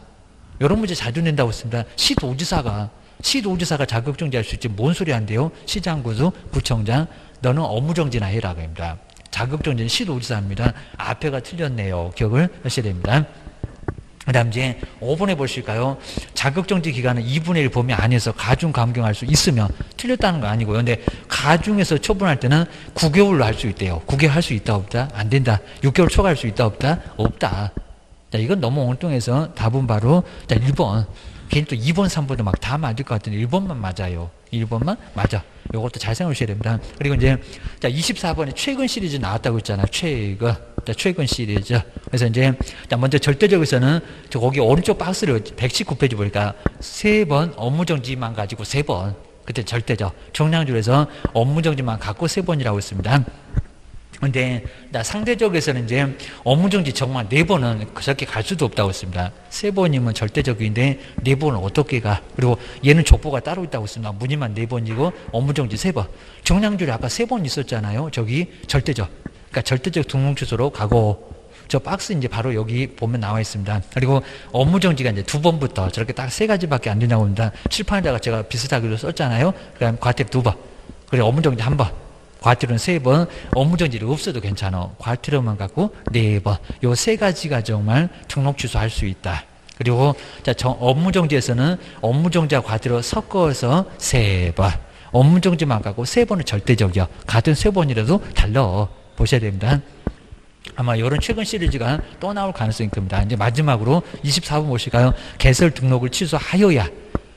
이런 문제 자주 낸다고 했습니다. 시 도지사가 시 도지사가 자격정지 할 수 있지 뭔 소리 한대요? 시장군수 구청장 너는 업무정지나 해라 그럽니다. 자격정지는 시 도지사입니다. 앞에가 틀렸네요. 기억을 하셔야 됩니다. 그 다음 이제 5번에 보실까요? 자격정지 기간은 2분의 1 범위 안에서 가중 감경할 수 있으면 틀렸다는 거 아니고요. 근데 가중에서 처분할 때는 9개월로 할 수 있대요. 9개월 할 수 있다 없다? 안 된다. 6개월 초과할 수 있다 없다? 없다. 자, 이건 너무 엉뚱해서 답은 바로 자, 1번. 괜히 또 2번, 3번도 막 다 맞을 것 같은데 1번만 맞아요. 1번만 맞아. 요것도 잘 생각하셔야 됩니다. 그리고 이제 자 24번에 최근 시리즈 나왔다고 했잖아. 최근. 자, 최근 시리즈. 그래서 이제 자 먼저 절대적에서는 저 거기 오른쪽 박스를 119페이지 보니까 세 번 업무 정지만 가지고 세 번. 그때 절대적. 정량줄에서 업무 정지만 갖고 세 번이라고 했습니다. 근데 나 상대적에서는 이제 업무정지 정말 네 번은 그렇게 갈 수도 없다고 했습니다. 세 번이면 절대적인데 네 번은 어떻게 가? 그리고 얘는 족보가 따로 있다고 했습니다. 문의만 네 번이고 업무정지 세 번. 정량줄이 아까 세 번 있었잖아요. 저기 절대적. 그러니까 절대적 등록주소로 가고 저 박스 이제 바로 여기 보면 나와 있습니다. 그리고 업무 정지가 이제 두 번부터 저렇게 딱 세 가지밖에 안 된다고 합니다. 칠판에다가 제가 비슷하게도 썼잖아요. 그다음 과태 두 번. 그리고 업무 정지 한 번. 과태료는 세 번, 업무정지를 없어도 괜찮아. 과태료만 갖고 네 번. 요 세 가지가 정말 등록 취소할 수 있다. 그리고 자 업무정지에서는 업무정지와 과태료 섞어서 세 번. 업무정지만 갖고 세 번은 절대적이요. 같은 세 번이라도 달러 보셔야 됩니다. 아마 이런 최근 시리즈가 또 나올 가능성이 큽니다. 이제 마지막으로 24번 보실까요? 개설 등록을 취소하여야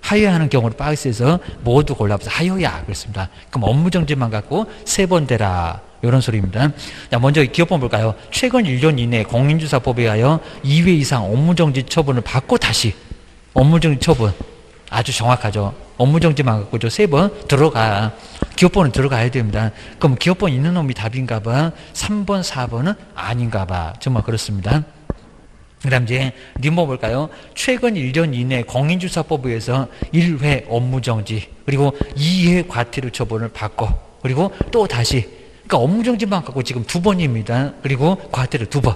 하여야 하는 경우를 박스에서 모두 골라서 하여야 그랬습니다. 그럼 업무 정지만 갖고 세번 대라. 이런 소리입니다. 자, 먼저 기업번 볼까요? 최근 1년 이내 공인주사법에 의하여 2회 이상 업무정지 처분을 받고 다시 업무정지 처분 아주 정확하죠. 업무정지만 갖고 저세 번 들어가. 기업번은 들어가야 됩니다. 그럼 기업번 있는 놈이 답인가 봐. 3번, 4번은 아닌가 봐. 정말 그렇습니다. 그 다음 이제 님뭐 볼까요? 최근 1년 이내 공인주사법에 의해서 1회 업무정지 그리고 2회 과태료 처분을 받고 그리고 또 다시 그러니까 업무정지만 갖고 지금 두 번입니다. 그리고 과태료 두 번.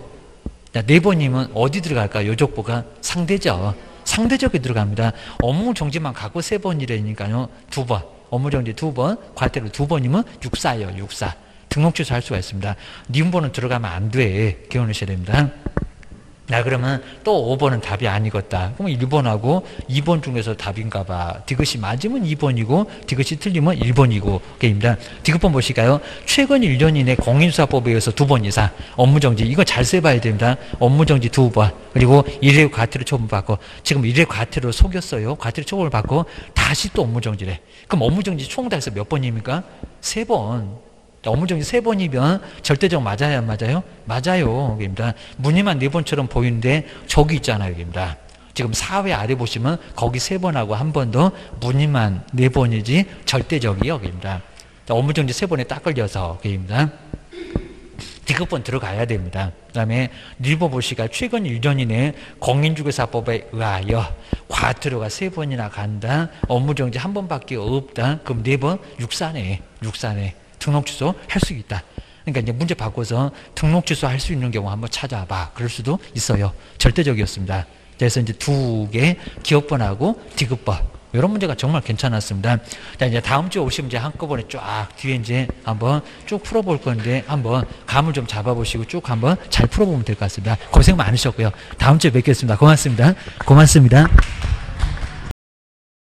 네 번이면 어디 들어갈까요? 요족보가 상대죠. 상대적에 들어갑니다. 업무정지만 갖고 세 번이라니까요. 두 번. 업무정지 두 번, 과태료 두 번이면 육사예요. 육사. 등록 취소 할 수가 있습니다. 님번은 들어가면 안 돼. 기억하셔야 됩니다. 나 그러면 또 5번은 답이 아니겠다. 그럼 1번하고 2번 중에서 답인가 봐. 디귿이 맞으면 2번이고 디귿이 틀리면 1번이고 게임입니다. 디귿번 보실까요? 최근 1년 이내 공인수사법에 의해서 두 번 이상 업무정지 이거 잘 써봐야 됩니다. 업무정지 두 번. 그리고 1회 과태료 처분받고 지금 1회 과태료 속였어요. 과태료 처분을 받고 다시 또 업무정지래. 그럼 업무정지 총다 해서 몇 번입니까? 세 번. 업무정지 세 번이면 절대적 맞아요, 안 맞아요? 맞아요. 여기입니다. 무늬만 네 번처럼 보이는데 저기 있잖아요, 여기입니다. 지금 4회 아래 보시면 거기 세 번하고 한번더 무늬만 네 번이지 절대적이요, 여기입니다. 업무정지 세 번에 딱 걸려서 여기입니다. 디귿번 들어가야 됩니다. 그 다음에 리버보시가 최근 1년 이내 공인중개사법에 의하여 과태료가 세 번이나 간다. 업무정지 한 번밖에 없다. 그럼 네 번? 육사네. 육사네. 등록 취소 할 수 있다. 그러니까 이제 문제 바꿔서 등록 취소 할 수 있는 경우 한번 찾아봐. 그럴 수도 있어요. 절대적이었습니다. 그래서 이제 두 개 기업번하고 디귿번 이런 문제가 정말 괜찮았습니다. 자, 이제 다음 주에 오시면 이제 한꺼번에 쫙 뒤에 이제 한번 쭉 풀어볼 건데 한번 감을 좀 잡아보시고 쭉 한번 잘 풀어보면 될 것 같습니다. 고생 많으셨고요. 다음 주에 뵙겠습니다. 고맙습니다. 고맙습니다.